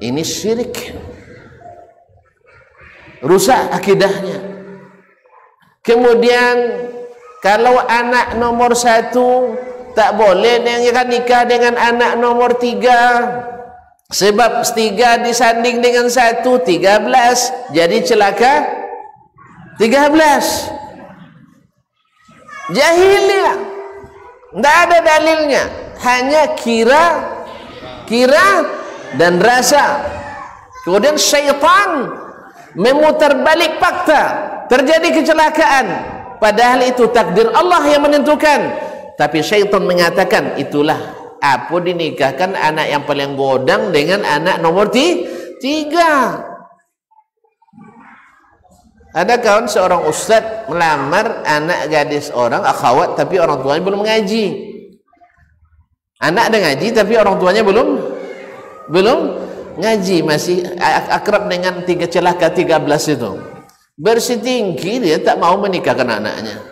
ini syirik. Rusak akidahnya. Kemudian kalau anak nomor satu tak boleh dengan nikah dengan anak nomor tiga sebab tiga disanding dengan satu tiga belas jadi celaka tiga belas. Jahiliyah tidak ada dalilnya. Hanya kira kira dan rasa. Kemudian syaitan memutar balik fakta. Terjadi kecelakaan. Padahal itu takdir Allah yang menentukan. Tapi syaitan mengatakan itulah apa dinikahkan anak yang paling godang dengan anak nomor tiga. Ada kawan seorang ustaz melamar anak gadis orang akhwat tapi orang tuanya belum mengaji. Anak ada ngaji tapi orang tuanya belum belum? Ngaji masih akrab dengan tiga celaka tiga belas itu. Bersetinggi dia tak mau menikahkan anaknya.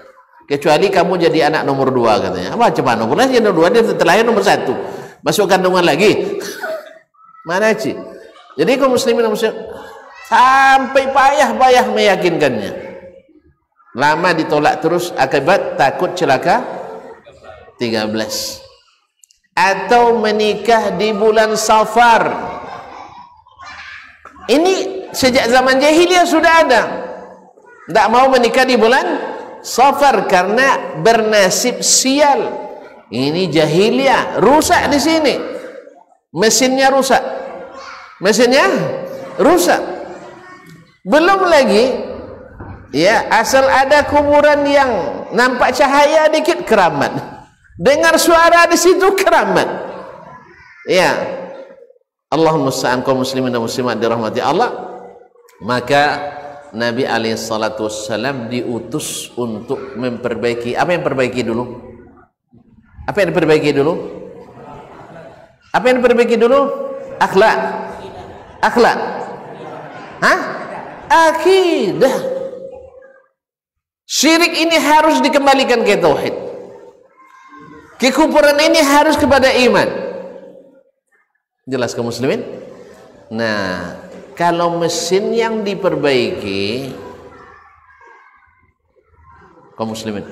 Kecuali kamu jadi anak nomor dua katanya. Macam mana? Pernah jadi nomor dua dia terlahir nomor satu. Masuk kandungan lagi. Mana sih jadi kaum muslimin muslim sampai payah-payah meyakinkannya. Lama ditolak terus akibat takut celaka 13 atau menikah di bulan safar. Ini sejak zaman jahiliyah sudah ada. Tidak mau menikah di bulan safar karena bernasib sial. Ini jahiliyah rusak di sini. Mesinnya rusak. Mesinnya rusak. Belum lagi ya asal ada kuburan yang nampak cahaya dikit keramat dengar suara di situ keramat ya Allahumma sa'an kaum muslimin dan muslimat dirahmati Allah maka Nabi alaihi salatu wassalam diutus untuk memperbaiki apa yang perbaiki dulu? Apa yang diperbaiki dulu? Apa yang diperbaiki dulu? Akhlak. Akhlak. Hah? Akidah. Syirik ini harus dikembalikan ke tauhid. Kekufuran ini harus kepada iman. Jelas kaum muslimin? Nah, kalau mesin yang diperbaiki kaum muslimin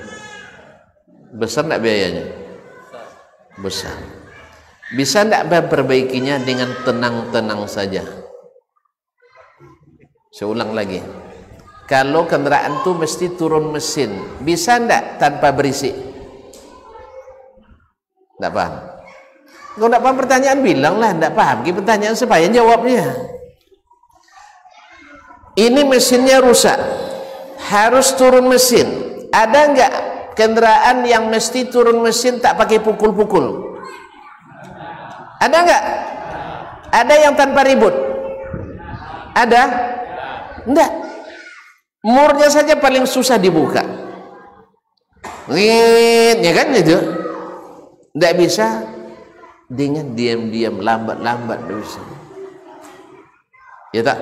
besar tidak biayanya? Besar. Bisa tidak memperbaikinya dengan tenang-tenang saja? Saya ulang lagi. Kalau kendaraan itu mesti turun mesin. Bisa tidak tanpa berisik tidak paham. Kalau tidak paham pertanyaan? Bilanglah tidak paham. Pertanyaan supaya jawabnya. Ini mesinnya rusak. Harus turun mesin. Ada enggak kendaraan yang mesti turun mesin tak pakai pukul-pukul? Ada enggak ada yang tanpa ribut? Ada? Enggak murnya saja paling susah dibuka. Ngit, ya kan itu enggak bisa dengan diam-diam lambat-lambat bisa ya tak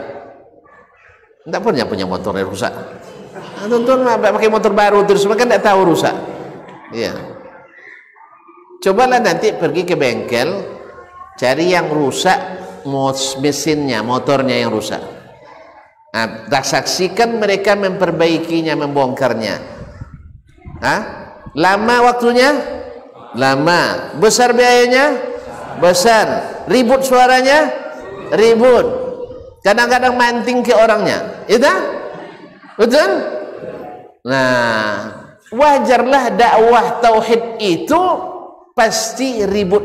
tidak punya punya motor yang rusak. Nah, tuntun pakai motor baru terus mereka tidak tahu rusak. Iya. Cobalah nanti pergi ke bengkel cari yang rusak mesinnya, motornya yang rusak. Nah, saksikan mereka memperbaikinya, membongkarnya. Hah? Lama waktunya? Lama. Besar biayanya? Besar. Ribut suaranya? Ribut kadang-kadang manting ke orangnya itu betul nah wajarlah dakwah tauhid itu pasti ribut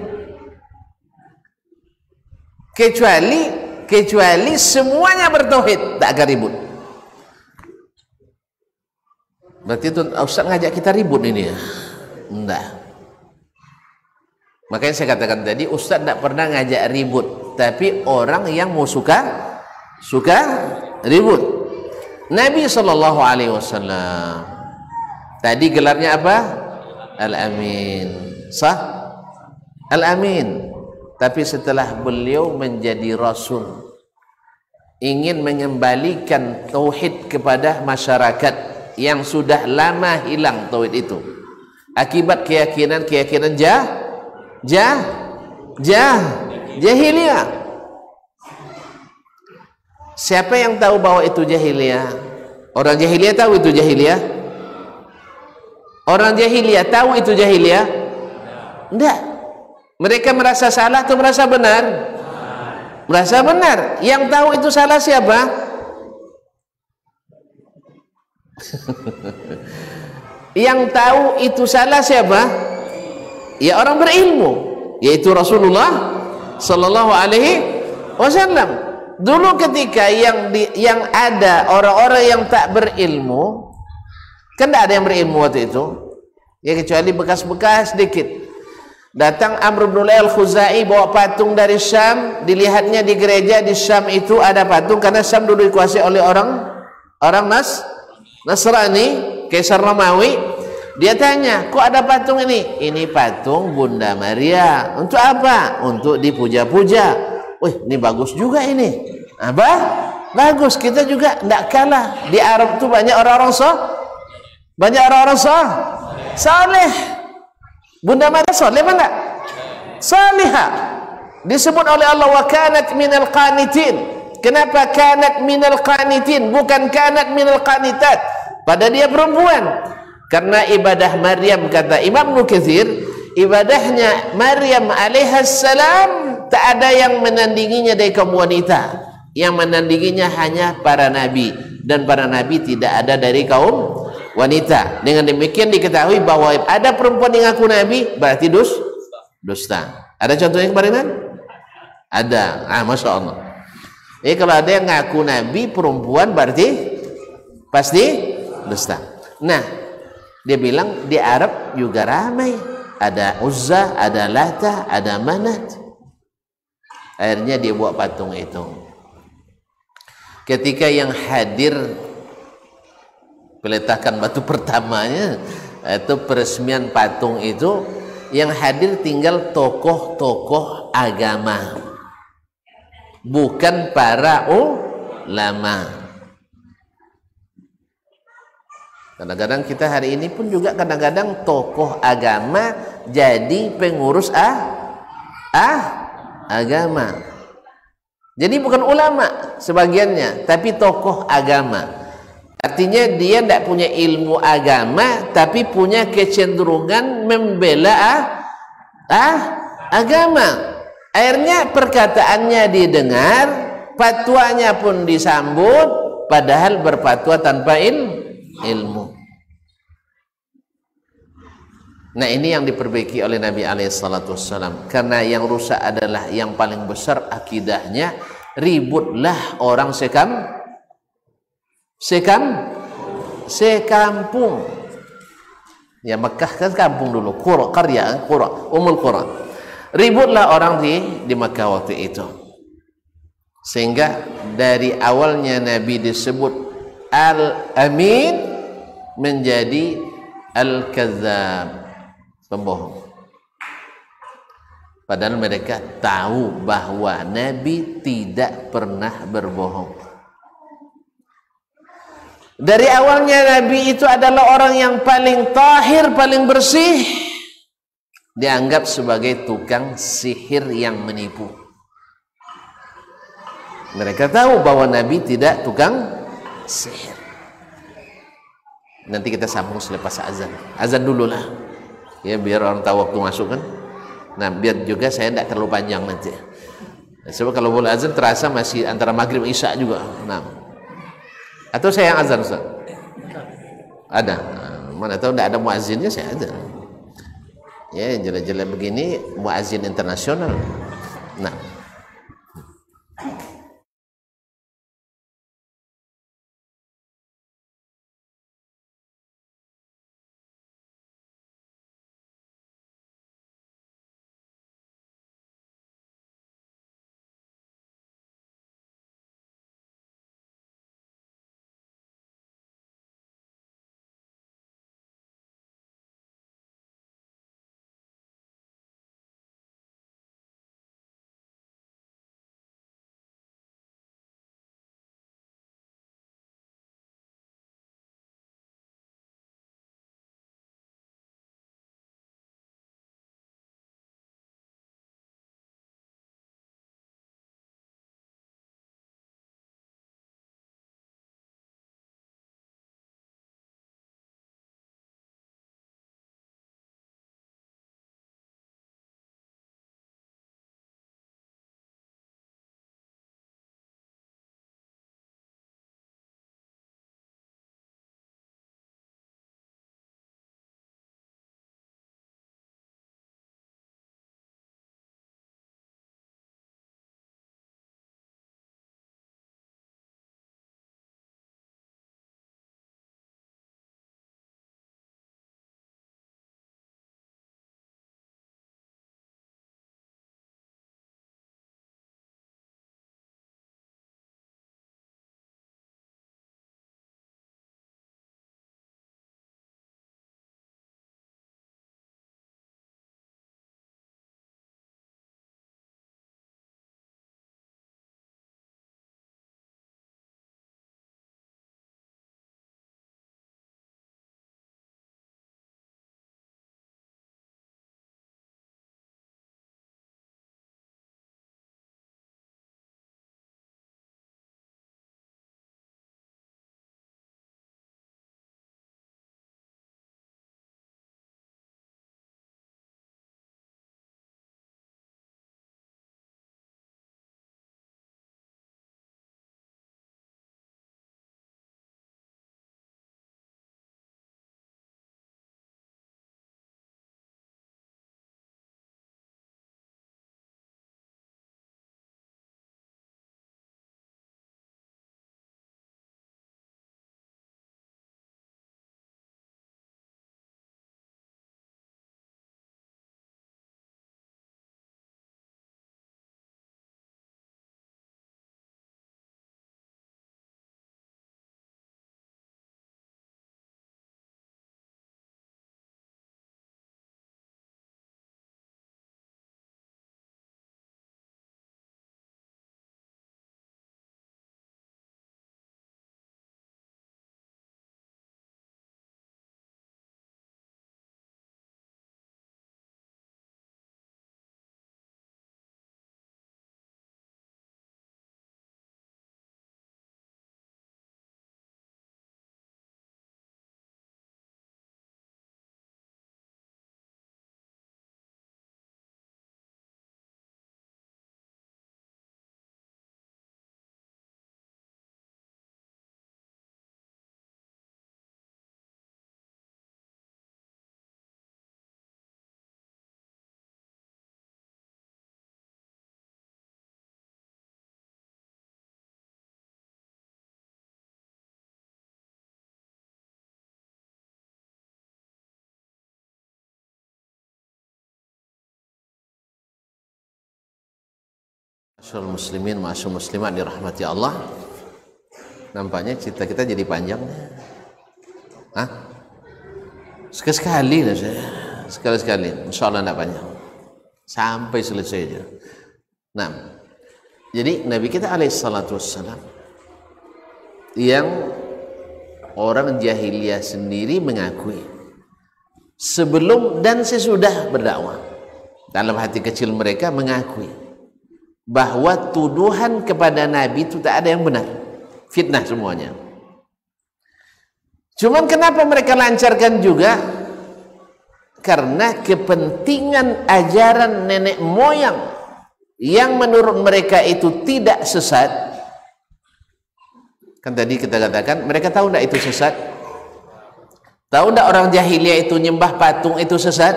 kecuali kecuali semuanya bertauhid tak akan ribut berarti itu Ustaz ngajak kita ribut ini ya enggak makanya saya katakan tadi Ustaz tidak pernah ngajak ribut. Tapi orang yang mau suka suka ribut. Nabi sallallahu alaihi wasallam. Tadi gelarnya apa? Al-Amin. Sah? Al-Amin. Tapi setelah beliau menjadi rasul ingin mengembalikan tauhid kepada masyarakat yang sudah lama hilang tauhid itu. Akibat keyakinan-keyakinan jah jah? Jah? Jahiliyah? Siapa yang tahu bahwa itu jahiliyah? Orang jahiliyah tahu itu jahiliyah? Orang jahiliyah tahu itu jahiliyah? Enggak mereka merasa salah atau merasa benar? Merasa benar. Yang tahu itu salah siapa? Yang tahu itu salah siapa ya orang berilmu yaitu Rasulullah sallallahu alaihi wasallam. Dulu ketika yang di, yang ada orang-orang yang tak berilmu kan tidak ada yang berilmu waktu itu. Ya kecuali bekas-bekas sedikit. Datang Amr bin al-Khuzai bawa patung dari Syam dilihatnya di gereja di Syam itu ada patung karena Syam dulu dikuasai oleh orang orang Nas Nasrani Kaisar Romawi dia tanya kok ada patung ini? Ini patung Bunda Maria. Untuk apa? Untuk dipuja-puja. Wih ini bagus juga ini. Apa? Bagus kita juga tidak kalah. Di Arab itu banyak orang-orang so banyak orang-orang so saleh Bunda Maria soleh mana salihah disebut oleh Allah wa kanat minal qanitin. Kenapa kanat minal qanitin? Bukan kanat minal qanitat. Pada dia perempuan karena ibadah Maryam kata Imam Nukathir ibadahnya Maryam alaihissalam tak ada yang menandinginya dari kaum wanita. Yang menandinginya hanya para nabi. Dan para nabi tidak ada dari kaum wanita. Dengan demikian diketahui bahwa ada perempuan yang ngaku nabi berarti dus dusta. Ada contohnya kemarin kan? ada. Ah masya Allah. Jadi kalau ada yang ngaku nabi perempuan berarti pasti dusta. Nah, dia bilang di Arab juga ramai. Ada Uzza, ada Lata, ada Manat. Akhirnya dia buat patung itu. Ketika yang hadir peletakan batu pertamanya itu peresmian patung itu yang hadir tinggal tokoh-tokoh agama bukan para ulama Kadang-kadang kita hari ini pun juga kadang-kadang tokoh agama jadi pengurus ah ah agama. Jadi bukan ulama sebagiannya, tapi tokoh agama. Artinya dia tidak punya ilmu agama, tapi punya kecenderungan membela ah, ah agama. Akhirnya perkataannya didengar, patuanya pun disambut, padahal berpatwa tanpa ilmu ilmu. Nah ini yang diperbaiki oleh Nabi Alaihissalam karena yang rusak adalah yang paling besar akidahnya ributlah orang sekam sekam sekampung. Ya Mekah kan kampung dulu Qura karya Qura Umul Qura. Ributlah orang di di Mekah waktu itu. Sehingga dari awalnya Nabi disebut Al-Amin menjadi Al-Kazab pembohong. Padahal mereka tahu bahwa Nabi tidak pernah berbohong. Dari awalnya Nabi itu adalah orang yang paling tahir, paling bersih. Dianggap sebagai tukang sihir yang menipu. Mereka tahu bahwa Nabi tidak tukang sihir. Nanti kita sambung selepas azan. Azan dulu lah ya biar orang tahu waktu masuk kan. Nah biar juga saya tidak terlalu panjang nanti. Sebab kalau boleh azan terasa masih antara maghrib isya juga. Nah. Atau saya yang azan Ustaz? ada. Mana tahu tidak ada muazinnya saya ada. Ya jelek-jelek begini muazin internasional. Nah Masyaallah muslimin, masyaallah muslimat dirahmati Allah. Nampaknya cerita kita jadi panjang. Hah? Sekali-sekali lah saya. Sekali-sekali. Insya Allah tidak panjang. Sampai selesai aja. Nah, jadi Nabi kita alaihissalatu wassalam yang orang jahiliyah sendiri mengakui sebelum dan sesudah berdakwah dalam hati kecil mereka mengakui bahwa tuduhan kepada Nabi itu tak ada yang benar. Fitnah semuanya. Cuman kenapa mereka lancarkan juga? Karena kepentingan ajaran nenek moyang yang menurut mereka itu tidak sesat. Kan tadi kita katakan mereka tahu tidak itu sesat? Tahu tidak orang jahiliyah itu nyembah patung itu sesat?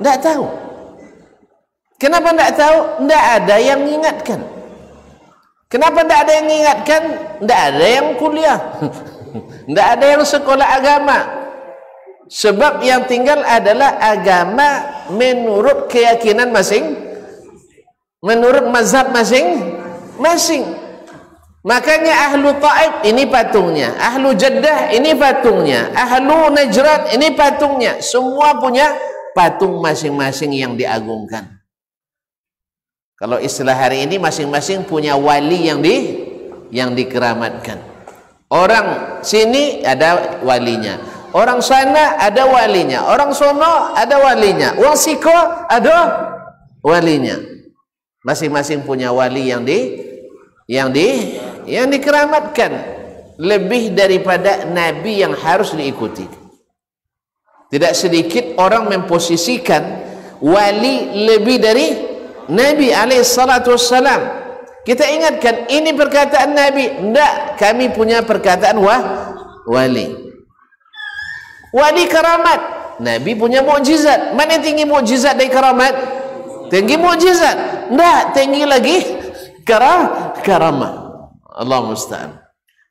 Tidak tahu kenapa tidak tahu? Tidak ada yang mengingatkan kenapa tidak ada yang mengingatkan tidak ada yang kuliah. Tidak ada yang sekolah agama. Sebab yang tinggal adalah agama menurut keyakinan masing menurut mazhab masing masing makanya ahlu ta'ib ini patungnya ahlu jeddah ini patungnya ahlu najrat ini patungnya. Semua punya patung masing-masing yang diagungkan kalau istilah hari ini masing-masing punya wali yang di yang dikeramatkan. Orang sini ada walinya orang sana ada walinya orang sono ada walinya orang siko ada walinya. Masing-masing punya wali yang di yang di yang dikeramatkan. Lebih daripada nabi yang harus diikuti. Tidak sedikit orang memposisikan wali lebih dari nabi wassalam. Kita ingatkan ini perkataan nabi. Tidak kami punya perkataan wah wali. Wali keramat. Nabi punya mukjizat. Mana tinggi mukjizat dari keramat? Tinggi mukjizat. Tidak tinggi lagi karena karamah Allah musta'an.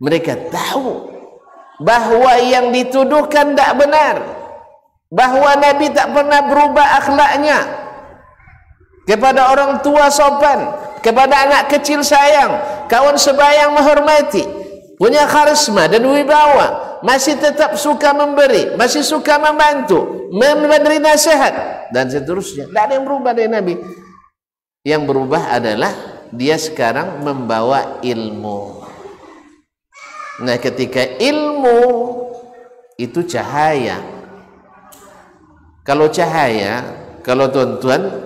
Mereka tahu bahawa yang dituduhkan tidak benar. Bahawa Nabi tak pernah berubah akhlaknya kepada orang tua sopan kepada anak kecil sayang kawan sebayang menghormati punya karisma dan wibawa masih tetap suka memberi masih suka membantu memberi nasihat dan seterusnya. Tidak ada yang berubah dari Nabi. Yang berubah adalah dia sekarang membawa ilmu. Nah ketika ilmu itu cahaya. Kalau cahaya kalau tuan-tuan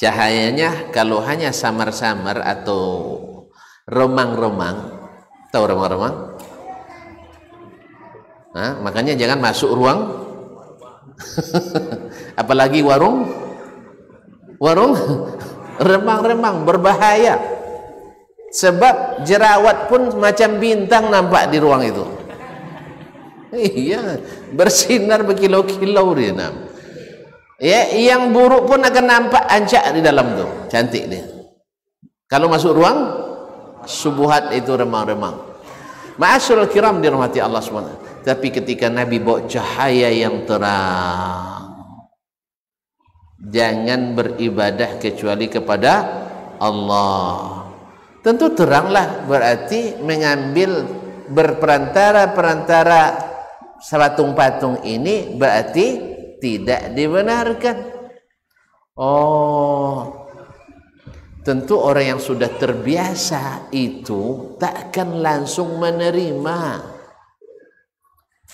cahayanya kalau hanya samar-samar atau remang-remang tahu remang-remang nah, makanya jangan masuk ruang. Apalagi warung? Warung? Remang-remang berbahaya. Sebab jerawat pun macam bintang nampak di ruang itu. Iya bersinar berkilau-kilau dia nam. Ya yang buruk pun akan nampak ancak di dalam tu. Cantik dia. Kalau masuk ruang subuhat itu remang-remang. Ma'asyurul kiram dirahmati Allah SWT tapi ketika Nabi bawa cahaya yang terang jangan beribadah kecuali kepada Allah. Tentu teranglah berarti mengambil berperantara-perantara patung-patung ini berarti tidak dibenarkan oh tentu orang yang sudah terbiasa itu takkan langsung menerima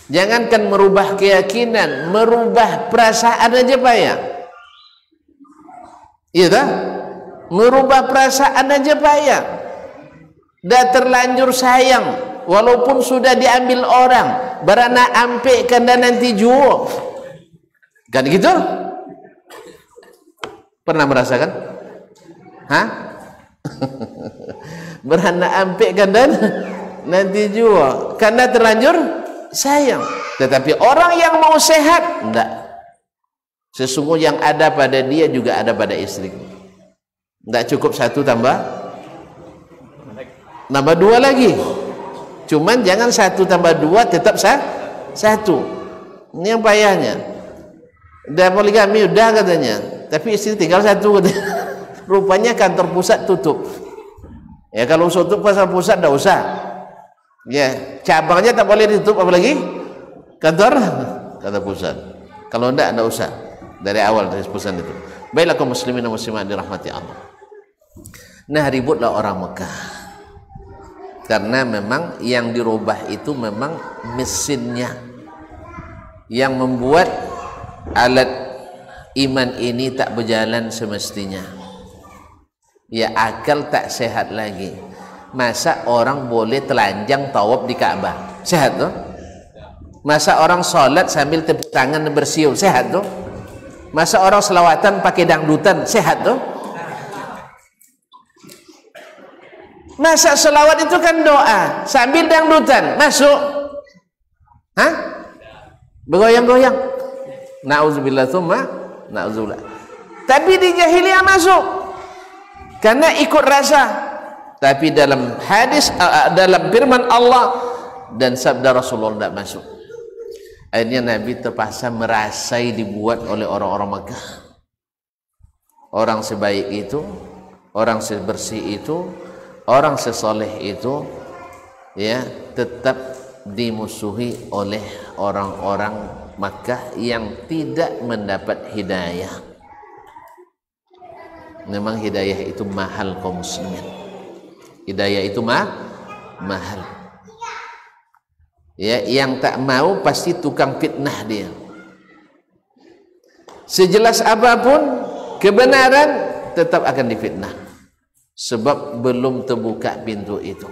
jangankan merubah keyakinan merubah perasaan aja pak ya Iya tak? Merubah perasaan aja payah. Dah terlanjur sayang walaupun sudah diambil orang, beranak ampikkan dan nanti jual. Kan gitu? Pernah merasakan? Hah? beranak ampikkan dan nanti jual karena terlanjur sayang. Tetapi orang yang mau sehat, enggak sesungguhnya yang ada pada dia juga ada pada istri tidak cukup satu tambah tambah dua lagi cuman jangan satu tambah dua tetap satu ini yang payahnya udah poligami udah katanya. Tapi istri tinggal satu katanya. Rupanya kantor pusat tutup. Ya kalau tutup pasar pusat tidak usah. Ya cabangnya tak boleh ditutup apalagi kantor kantor pusat. Kalau tidak tidak usah. Dari awal dari pesan itu. Baiklah kaum muslimin dan muslimat dirahmati Allah. Nah ributlah orang Mekah. Karena memang yang dirubah itu memang mesinnya. Yang membuat alat iman ini tak berjalan semestinya. Ya akal tak sehat lagi. Masa orang boleh telanjang tawab di Ka'bah sehat tuh masa orang sholat sambil tangan bersiul? Sehat tuh masa orang selawatan pakai dangdutan? Sehat tuh masa selawat itu kan doa. Sambil dangdutan? Masuk. Hah? Bergoyang-goyang na'udzubillah thumma na'udzubillah tapi di jahiliyah masuk. Karena ikut rasa. Tapi dalam hadis uh, dalam firman Allah dan sabda Rasulullah tidak masuk. Akhirnya Nabi terpaksa merasai dibuat oleh orang-orang Mekah. Orang sebaik itu orang sebersih itu orang sesoleh itu ya tetap dimusuhi oleh orang-orang Makkah yang tidak mendapat hidayah. Memang hidayah itu mahal kaum muslimin. Hidayah itu mah mahal. Ya yang tak mau pasti tukang fitnah dia. Sejelas apa pun kebenaran tetap akan difitnah. Sebab belum terbuka pintu itu.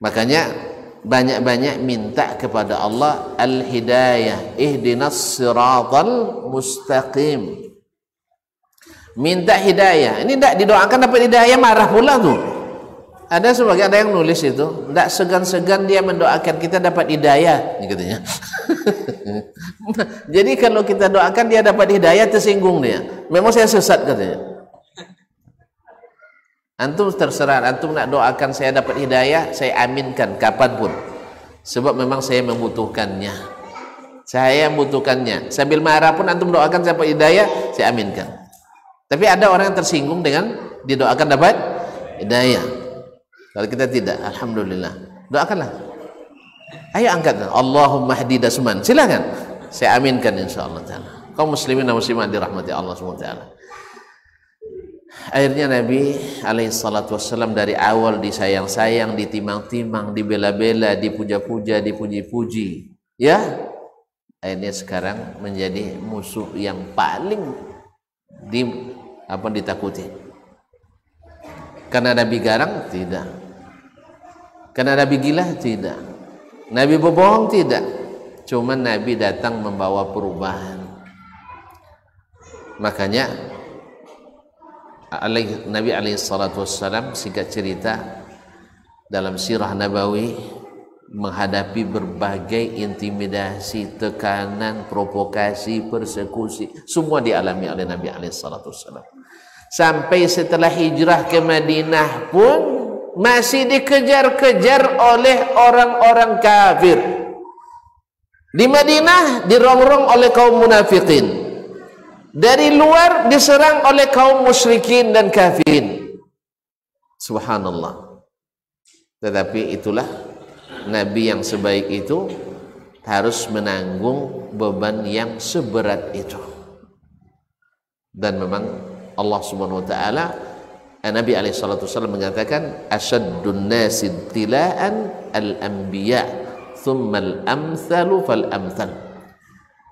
Makanya banyak-banyak minta kepada Allah al-hidayah ihdinas siratal mustaqim. Minta hidayah. Ini tidak didoakan dapat hidayah marah pula tuh ada sebagai ada yang nulis itu tidak segan-segan dia mendoakan kita dapat hidayah ini jadi kalau kita doakan dia dapat hidayah tersinggung dia. Memang saya sesat katanya Antum terserah, antum nak doakan saya dapat hidayah, saya aminkan kapan pun. Sebab memang saya membutuhkannya. Saya membutuhkannya. Sambil marah pun antum doakan saya dapat hidayah, saya aminkan. Tapi ada orang yang tersinggung dengan didoakan dapat hidayah. Kalau kita tidak, alhamdulillah. Doakanlah. Ayo angkat. Allahumma hdi dasman. Silakan. Saya aminkan insyaallah taala. Kaum muslimin dan muslimat dirahmati Allah taala. Akhirnya Nabi alaihissalatu wassalam dari awal disayang-sayang, ditimang-timang, dibela-bela, dipuja-puja, dipuji-puji. Ya, akhirnya sekarang menjadi musuh yang paling di apa ditakuti. Karena Nabi garang tidak. Karena Nabi gila tidak. Nabi berbohong tidak. Cuma Nabi datang membawa perubahan. Makanya alaih, Nabi alaihi salatu wassalam singkat cerita dalam sirah nabawi menghadapi berbagai intimidasi, tekanan, provokasi, persekusi, semua dialami oleh Nabi alaihi salatu wassalam. Sampai setelah hijrah ke Madinah pun masih dikejar-kejar oleh orang-orang kafir. Di Madinah dirongrong oleh kaum munafikin dari luar diserang oleh kaum musyrikin dan kafirin. Subhanallah. Tetapi itulah nabi yang sebaik itu harus menanggung beban yang seberat itu. Dan memang Allah Subhanahu wa taala Nabi alaihi salatu wasallam mengatakan asyaddun nasi tilaan al-anbiya thumma al-amthalu fal amthal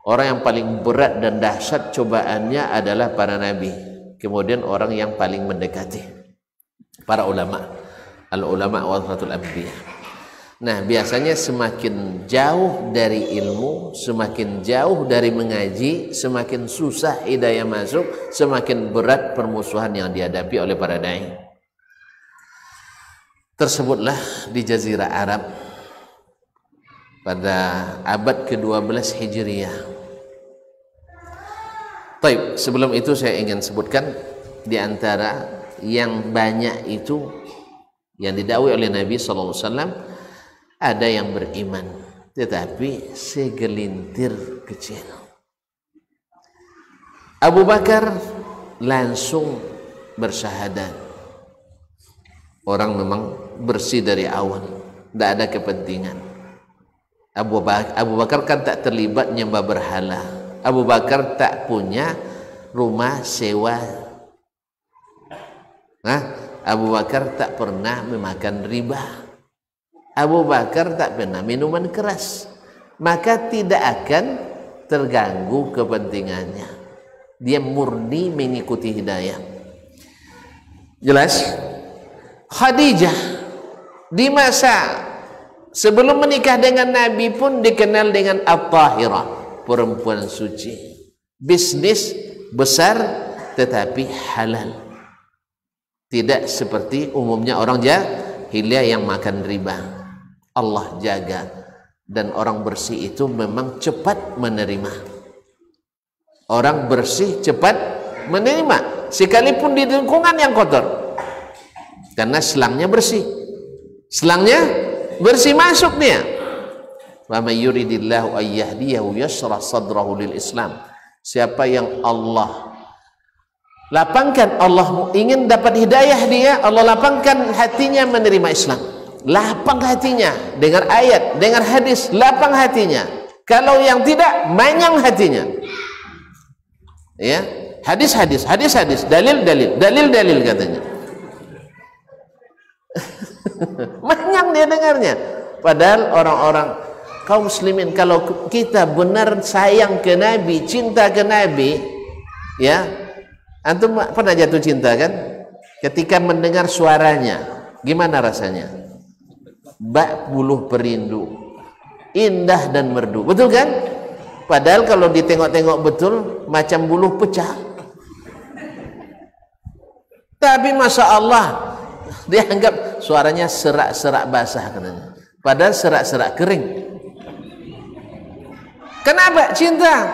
Orang yang paling berat dan dahsyat cobaannya adalah para nabi. Kemudian orang yang paling mendekati para ulama. Al ulama warasatul anbiya. Nah, biasanya semakin jauh dari ilmu, semakin jauh dari mengaji, semakin susah hidayah masuk, semakin berat permusuhan yang dihadapi oleh para dai. Tersebutlah di jazirah Arab pada abad ke-12 Hijriah. Baik, sebelum itu saya ingin sebutkan di antara yang banyak itu yang didakwai oleh Nabi sallallahu alaihi wasallam ada yang beriman tetapi segelintir kecil. Abu Bakar langsung bersyahadat orang memang bersih dari awal tidak ada kepentingan Abu Bakar, Abu Bakar kan tak terlibat nyembah berhala. Abu Bakar tak punya rumah sewa. Nah, Abu Bakar tak pernah memakan riba. Abu Bakar tak pernah minuman keras. Maka tidak akan terganggu kepentingannya. Dia murni mengikuti hidayah. Jelas? Khadijah di masa sebelum menikah dengan Nabi pun dikenal dengan At-Tahirah perempuan suci. Bisnis besar tetapi halal. Tidak seperti umumnya orang jahiliyah yang makan riba. Allah jaga dan orang bersih itu memang cepat menerima. Orang bersih cepat menerima sekalipun di lingkungan yang kotor. Karena selangnya bersih. Selangnya bersih masuk dia. Wa may yuridillahu ayyahdiyahu yashrah sadrahu lil islam. Siapa yang Allah lapangkan Allah ingin dapat hidayah dia Allah lapangkan hatinya menerima Islam. Lapang hatinya dengar ayat dengar hadis lapang hatinya. Kalau yang tidak manyang hatinya. Ya hadis hadis hadis hadis dalil dalil dalil dalil katanya manyang dia dengarnya. Padahal orang-orang kaum muslimin kalau kita benar sayang ke nabi cinta ke nabi ya antum pernah jatuh cinta kan? Ketika mendengar suaranya gimana rasanya? Bak buluh perindu indah dan merdu betul kan? Padahal kalau ditengok-tengok betul macam buluh pecah. Tapi masa Allah dia anggap suaranya serak-serak basah katanya. Padahal serak-serak kering. Kenapa? Cinta.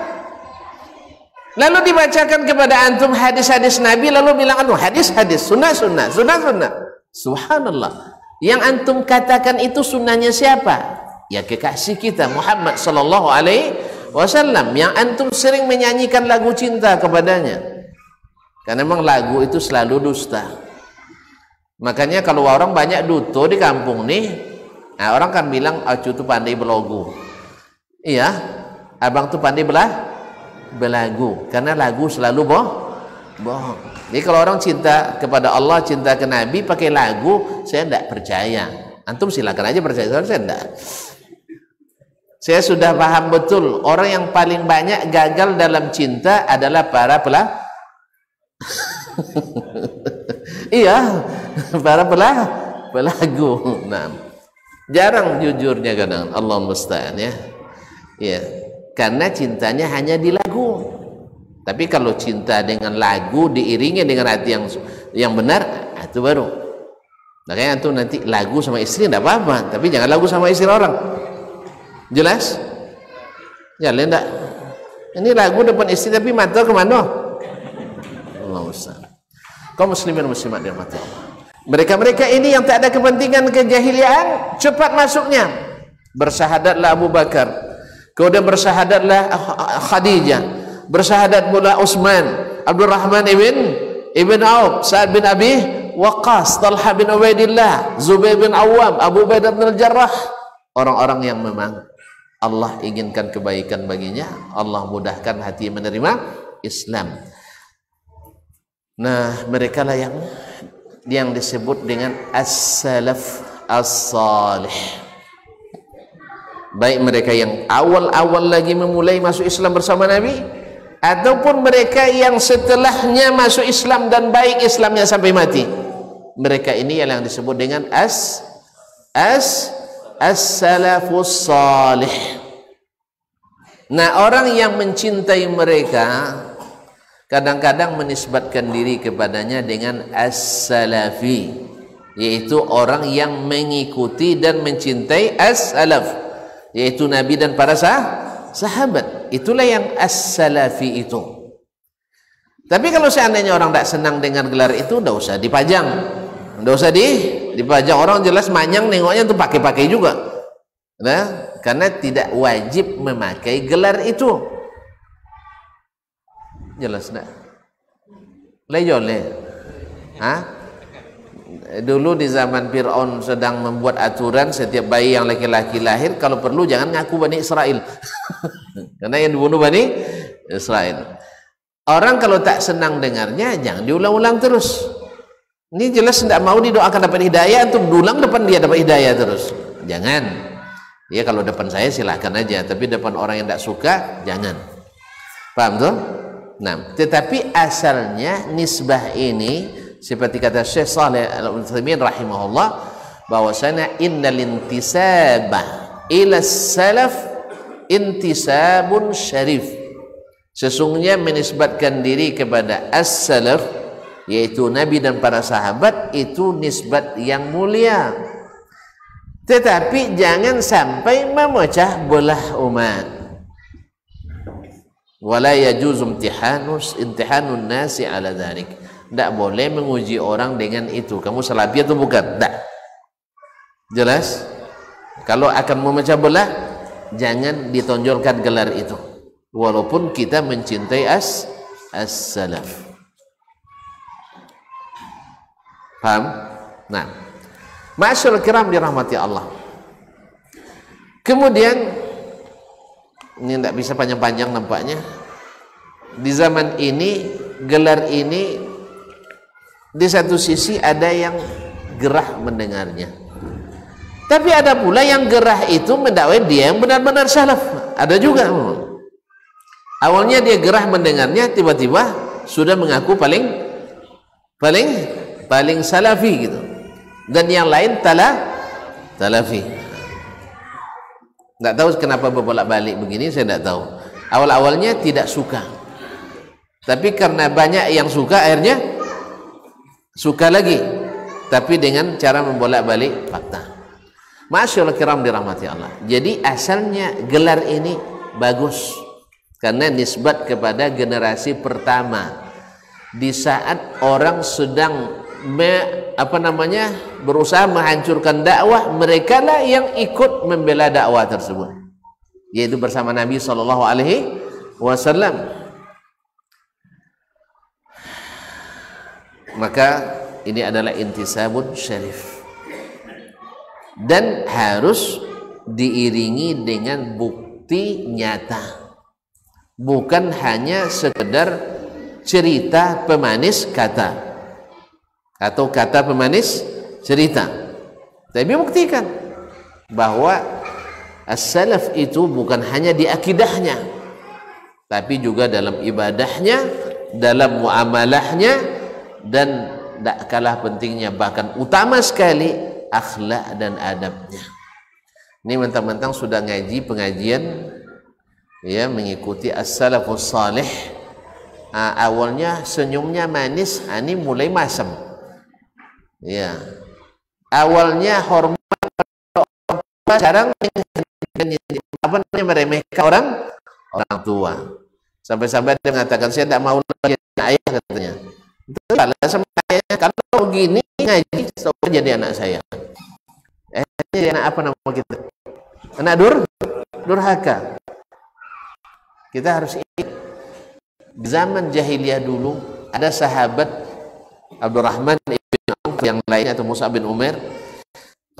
Lalu dibacakan kepada antum hadis-hadis Nabi lalu bilang antum hadis-hadis sunnah-sunnah sunnah-sunnah subhanallah. Yang antum katakan itu sunnahnya siapa? Ya kekasih kita Muhammad sallallahu alaihi wasallam. Yang antum sering menyanyikan lagu cinta kepadanya. Karena memang lagu itu selalu dusta. Makanya kalau orang banyak duto di kampung nih, nah orang kan bilang acu tuh pandai belogu. Iya, abang tuh pandai belah belagu karena lagu selalu boh bohong. Jadi kalau orang cinta kepada Allah, cinta ke Nabi pakai lagu, saya tidak percaya. Antum silakan aja percaya, saya tidak. Saya sudah paham betul orang yang paling banyak gagal dalam cinta adalah para pelah. iya, para pelah pelagu. Nah, jarang jujurnya kadang Allah musta'an ya. Iya, karena cintanya hanya di lagu. Tapi kalau cinta dengan lagu diiringi dengan hati yang yang benar, ah, itu baru. Makanya itu nanti lagu sama istri tidak apa-apa, tapi jangan lagu sama istri orang. Jelas? Ya, enggak. Ini lagu depan istri tapi mata ke mana? Allah Ustaz. Kau muslimin muslimat dan mata Mereka-mereka ini yang tak ada kepentingan kejahiliaan, cepat masuknya. Bersahadatlah Abu Bakar. Kemudian bersahadatlah Khadijah bersyahadat pula Utsman, Abdul Rahman ibn Ibn Auf, Sa'ad bin Abi Waqqas, Talha bin Ubaidillah, Zubair bin Awam, Abu Ubaidah bin Al-Jarrah. Orang-orang yang memang Allah inginkan kebaikan baginya, Allah mudahkan hati menerima Islam. Nah, mereka lah yang yang disebut dengan as-salaf as-salih. Baik mereka yang awal-awal lagi memulai masuk Islam bersama Nabi ataupun mereka yang setelahnya masuk Islam dan baik Islamnya sampai mati mereka ini yang disebut dengan as as as-salafus salih nah orang yang mencintai mereka kadang-kadang menisbatkan diri kepadanya dengan as-salafi yaitu orang yang mengikuti dan mencintai as-salaf yaitu Nabi dan para sah sahabat. Itulah yang as-salafi itu. Tapi kalau seandainya orang tidak senang dengan gelar itu tidak usah dipajang. Tidak usah di dipajang. Orang jelas manyang nengoknya itu pakai-pakai juga. Nah, karena tidak wajib memakai gelar itu jelas tidak lejole Hah? Dulu di zaman Fir'aun sedang membuat aturan setiap bayi yang laki-laki lahir kalau perlu jangan ngaku Bani Israel. Karena yang dibunuh Bani Israel. Orang kalau tak senang dengarnya jangan diulang-ulang terus. Ini jelas tidak mau didoakan dapat hidayah untuk diulang depan dia dapat hidayah terus. Jangan. Ya kalau depan saya silahkan aja, tapi depan orang yang tidak suka jangan. Paham tuh? Nah, tetapi asalnya nisbah ini seperti kata Syekh Saleh Al-Utsaimin rahimahullah bahwasanya innal intisabah ila salaf intisabun syarif. Sesungguhnya menisbatkan diri kepada as-salaf yaitu nabi dan para sahabat itu nisbat yang mulia. Tetapi jangan sampai memecah belah umat wala yajuz imtihanus imtihanun nasi ala dhalik. Tidak boleh menguji orang dengan itu. Kamu salafi atau bukan? Tidak jelas? Kalau akan memecah belah jangan ditonjolkan gelar itu. Walaupun kita mencintai as as-salaf. Paham? nah. Masyaallah kiram dirahmati Allah. Kemudian ini tidak bisa panjang-panjang nampaknya. Di zaman ini gelar ini di satu sisi ada yang gerah mendengarnya. Tapi ada pula yang gerah itu mendakwai dia yang benar-benar salaf. Ada juga. Awalnya dia gerah mendengarnya, tiba-tiba sudah mengaku paling paling paling salafi gitu dan yang lain tala talafi tidak tahu kenapa berbolak balik begini saya tidak tahu. Awal-awalnya tidak suka. Tapi karena banyak yang suka akhirnya suka lagi. Tapi dengan cara membolak balik fakta. Masya Allah kiram dirahmati Allah. Jadi asalnya gelar ini bagus. Karena nisbat kepada generasi pertama. Di saat orang sedang me, apa namanya berusaha menghancurkan dakwah mereka lah yang ikut membela dakwah tersebut. Yaitu bersama Nabi Shallallahu Alaihi Wasallam. Maka ini adalah intisabun syarif. Dan harus diiringi dengan bukti nyata. Bukan hanya sekedar cerita pemanis kata atau kata pemanis cerita. Tapi buktikan bahwa as-salaf itu bukan hanya di akidahnya tapi juga dalam ibadahnya dalam muamalahnya dan tak kalah pentingnya bahkan utama sekali akhlak dan adabnya. Ini mentang-mentang sudah ngaji pengajian ya mengikuti as-salafus salih. Awalnya senyumnya manis ini mulai masam Ya. Awalnya hormat sekarang apa namanya meremehkan orang orang tua. Sampai-sampai dia mengatakan saya tidak mau lagi ayah katanya. Itu kalau begini ngaji so, jadi anak saya. Eh jadi anak apa nama kita? Anak dur durhaka. Kita harus ingat zaman jahiliyah dulu ada sahabat Abdurrahman yang lainnya atau Musa bin Umar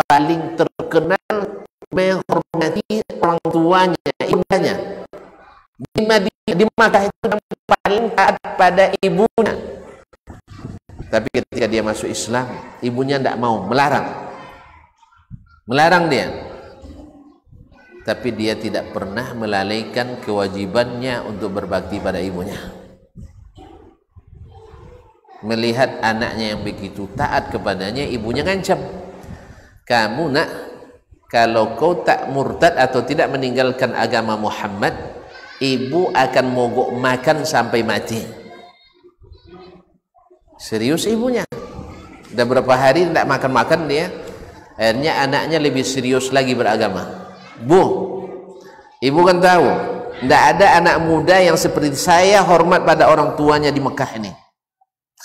paling terkenal menghormati orang tuanya, ibundanya. Di Madinah, di Makkah itu paling taat pada ibunya. Tapi ketika dia masuk Islam, ibunya tidak mau, melarang. Melarang dia. Tapi dia tidak pernah melalaikan kewajibannya untuk berbakti pada ibunya melihat anaknya yang begitu taat kepadanya ibunya ngancam. Kamu nak kalau kau tak murtad atau tidak meninggalkan agama Muhammad ibu akan mogok makan sampai mati. Serius ibunya? Udah berapa hari tidak makan-makan dia akhirnya anaknya lebih serius lagi beragama. Bu ibu kan tahu tidak ada anak muda yang seperti saya hormat pada orang tuanya di Mekah ini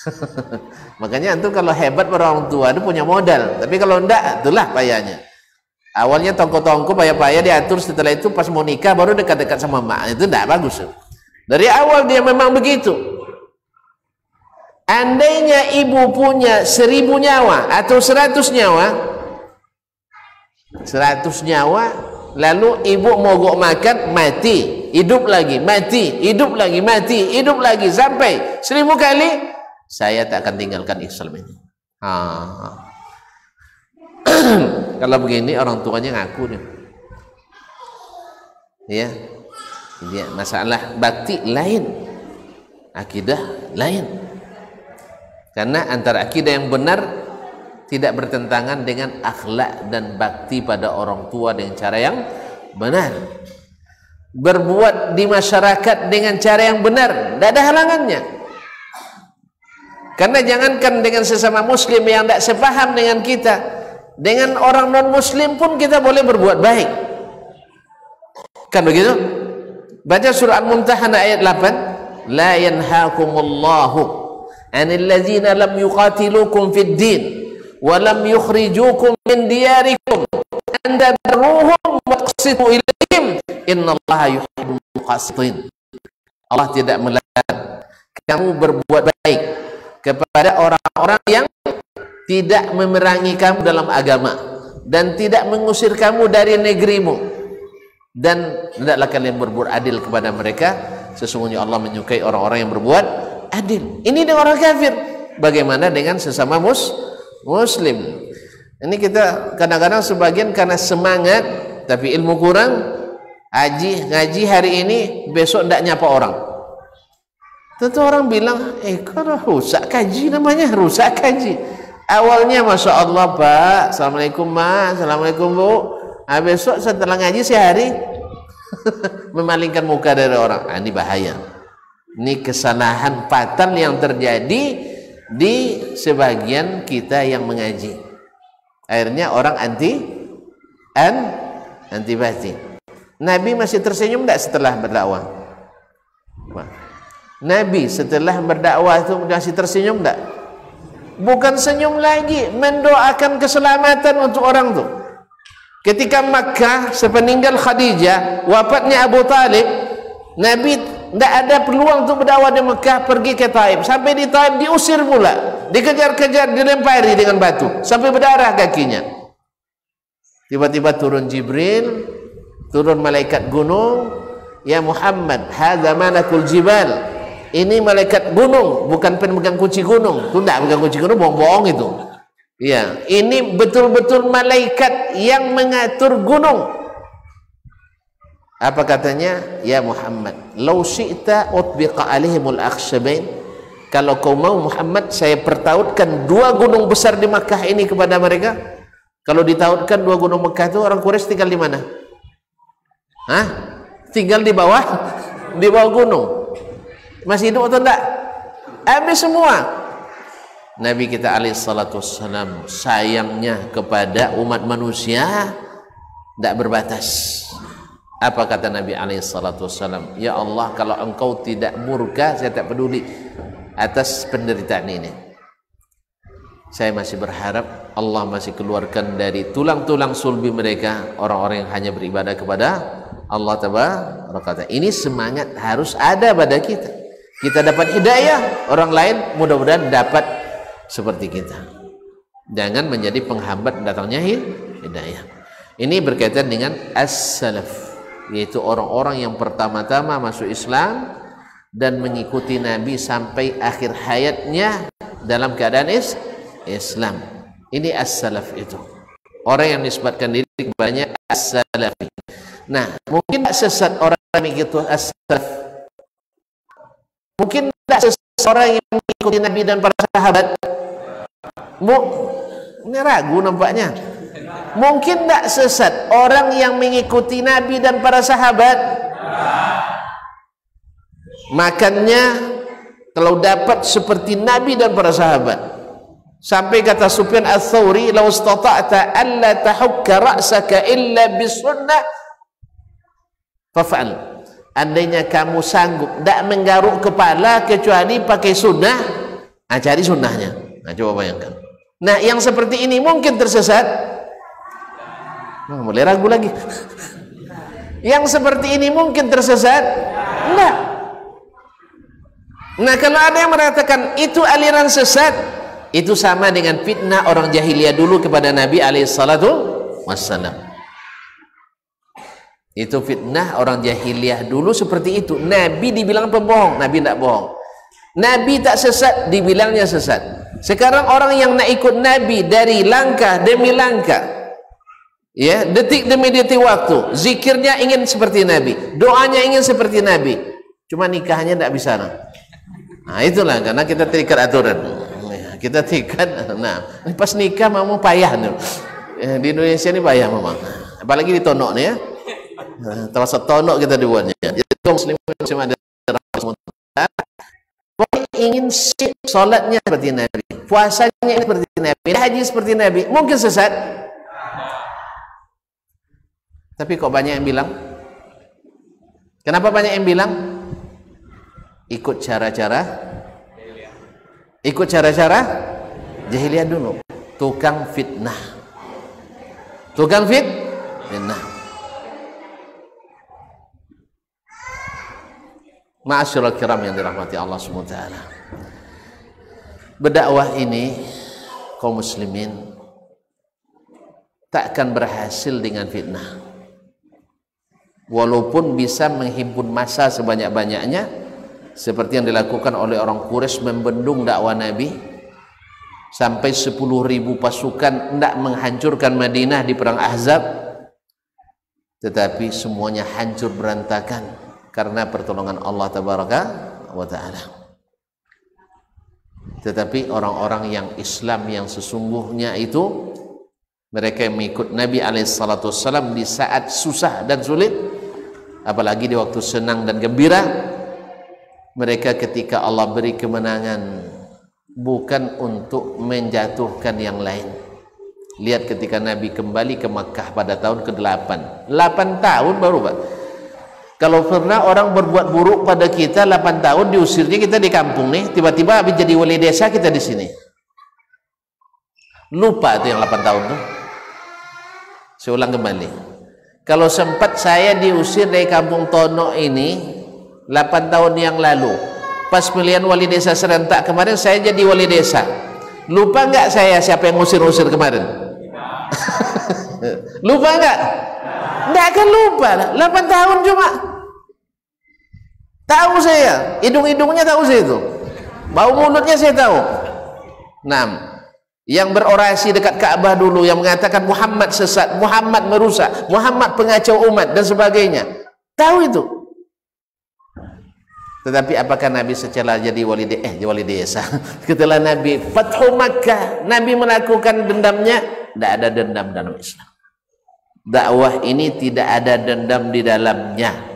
Makanya itu kalau hebat orang tua itu punya modal. Tapi kalau enggak, itulah payahnya. Awalnya tongko-tongko payah-payah diatur setelah itu pas mau nikah baru dekat-dekat sama mak. Itu enggak bagus. Dari awal dia memang begitu. andainya ibu punya seribu nyawa atau seratus nyawa seratus nyawa lalu ibu mogok makan mati hidup lagi mati hidup lagi mati hidup lagi sampai seribu kali saya tak akan tinggalkan Islam ini. Kalau begini orang tuanya ngaku nih ya. Dia masalah bakti lain. Akidah lain. Karena antara akidah yang benar tidak bertentangan dengan akhlak dan bakti pada orang tua dengan cara yang benar. Berbuat di masyarakat dengan cara yang benar tidak ada halangannya karena jangankan dengan sesama muslim yang tidak sepaham dengan kita dengan orang non muslim pun kita boleh berbuat baik. Kan begitu? Baca surah al-mumtahanah ayat 8 la yanhaakumullahu anil ladzina lam yuqatilukum fid din wa lam yukhrijukum min diyarikum. An tadruhum wa taqsitu ilaihim innallaha yuhibbul muqsitin. Allah tidak melarang kamu berbuat baik kepada orang-orang yang tidak memerangi kamu dalam agama dan tidak mengusir kamu dari negerimu. Dan hendaklah kalian berbuat adil kepada mereka. Sesungguhnya Allah menyukai orang-orang yang berbuat adil. Ini dengan orang kafir. Bagaimana dengan sesama mus muslim? Ini kita kadang-kadang sebagian karena semangat tapi ilmu kurang haji ngaji hari ini besok tidak nyapa orang tentu orang bilang eh kalau rusak kaji namanya? Rusak kaji. Awalnya Masya Allah Pak. Assalamualaikum Ma Assalamualaikum Bu. Nah, besok setelah ngaji sehari memalingkan muka dari orang. Nah, ini bahaya. Ini kesalahan fatal yang terjadi di sebagian kita yang mengaji. Akhirnya orang anti an antipati Nabi masih tersenyum tidak setelah berdakwah Nabi setelah berdakwah itu masih tersenyum tidak bukan senyum lagi mendoakan keselamatan untuk orang itu ketika Makkah sepeninggal Khadijah wafatnya Abu Talib Nabi tidak ada peluang untuk berdakwah di Mekah pergi ke Taif. Sampai di Taif diusir pula. Dikejar-kejar dilempari dengan batu. Sampai berdarah kakinya. Tiba-tiba turun Jibril turun malaikat gunung ya Muhammad hadza malakul jibal ini malaikat gunung bukan pemegang kunci gunung. Itu tidak pegang kunci gunung bohong-bohong itu. Ya ini betul-betul malaikat yang mengatur gunung. Apa katanya? Ya Muhammad lau syi'ta utbiqa alaihimul akhshabain kalau kau mau Muhammad saya pertautkan dua gunung besar di Makkah ini kepada mereka. Kalau ditautkan dua gunung Makkah itu orang Quraisy tinggal di mana? Hah? tinggal di bawah? Di bawah gunung masih hidup atau enggak habis semua Nabi kita alaihi salatu wassalam sayangnya kepada umat manusia tidak berbatas apa kata Nabi alaihi salatu wasallam? Ya Allah, kalau engkau tidak murka, saya tak peduli atas penderitaan ini. Saya masih berharap Allah masih keluarkan dari tulang-tulang sulbi mereka orang-orang yang hanya beribadah kepada Allah tabaraka Ini semangat harus ada pada kita. Kita dapat hidayah, orang lain mudah-mudahan dapat seperti kita. Jangan menjadi penghambat datangnya hidayah. Ini berkaitan dengan as-salaf yaitu orang-orang yang pertama-tama masuk Islam dan mengikuti Nabi sampai akhir hayatnya dalam keadaan is Islam. Ini as-salaf itu. Orang yang nisbatkan diri banyak as-salafi. Nah, mungkin sesat orang yang begitu as-salaf. Mungkin tak sesat orang yang mengikuti Nabi dan para sahabat. Mu, ini ragu nampaknya. Mungkin tidak sesat orang yang mengikuti Nabi dan para sahabat. Makannya kalau dapat seperti Nabi dan para sahabat. Sampai kata Sufyan al-Thawri lau istata'ta alla tahukka ra'saka illa bisunnah fafa'al andainya kamu sanggup tidak menggaruk kepala kecuali pakai sunnah nah, cari sunnahnya nah, coba bayangkan nah yang seperti ini mungkin tersesat Nah, mulai ragu lagi. Yang seperti ini mungkin tersesat? Enggak. nah kalau ada yang mengatakan itu aliran sesat itu sama dengan fitnah orang jahiliyah dulu kepada Nabi alaihi salatu wassalam itu fitnah orang jahiliyah dulu seperti itu. Nabi dibilang pembohong Nabi tidak bohong. Nabi tak sesat dibilangnya sesat. Sekarang orang yang nak ikut Nabi dari langkah demi langkah ya detik demi detik waktu zikirnya ingin seperti Nabi doanya ingin seperti Nabi cuma nikahnya tidak bisa nah, nah itulah karena kita terikat aturan. Ya, kita terikat nah pas nikah mau payah nih eh, di Indonesia ini payah memang apalagi di tonok nih ya terasa tonok kita dibuatnya. Jadi kaum muslimin muslim ada ingin sip solatnya seperti Nabi. Puasanya seperti Nabi. Haji seperti Nabi. Mungkin sesat. Tapi kok banyak yang bilang? Kenapa banyak yang bilang? Ikut cara-cara? Ikut cara-cara? Jahiliyah dulu. Tukang fitnah. Tukang fit? Fitnah Ma'asyiral kiram yang dirahmati Allah SWT Berdakwah ini kaum muslimin takkan berhasil dengan fitnah. Walaupun bisa menghimpun masa sebanyak-banyaknya seperti yang dilakukan oleh orang Quraisy membendung dakwah Nabi sampai 10 ribu pasukan tidak menghancurkan Madinah di perang Ahzab tetapi semuanya hancur berantakan karena pertolongan Allah tabaraka wa taala. Tetapi orang-orang yang Islam yang sesungguhnya itu mereka yang mengikut Nabi alaihissalam di saat susah dan sulit apalagi di waktu senang dan gembira mereka ketika Allah beri kemenangan bukan untuk menjatuhkan yang lain. Lihat ketika Nabi kembali ke Makkah pada tahun ke-8 8 tahun baru Pak kalau pernah orang berbuat buruk pada kita 8 tahun diusirnya kita di kampung nih, tiba-tiba habis jadi wali desa kita di sini. Lupa itu yang 8 tahun tuh. Saya ulang kembali. Kalau sempat saya diusir dari kampung Tono ini 8 tahun yang lalu, pas pemilihan wali desa serentak kemarin saya jadi wali desa. Lupa nggak saya siapa yang ngusir-usir kemarin? lupa nggak? Nggak akan lupa lah. 8 tahun cuma. Tahu saya, hidung-hidungnya tahu saya itu. Bau mulutnya saya tahu. Enam. Yang berorasi dekat Ka'bah dulu yang mengatakan Muhammad sesat, Muhammad merusak, Muhammad pengacau umat dan sebagainya. Tahu itu. Tetapi apakah Nabi secara jadi wali de eh wali desa? Setelah Nabi Fathu Makkah, Nabi melakukan dendamnya, tidak ada dendam dalam Islam. Dakwah ini tidak ada dendam di dalamnya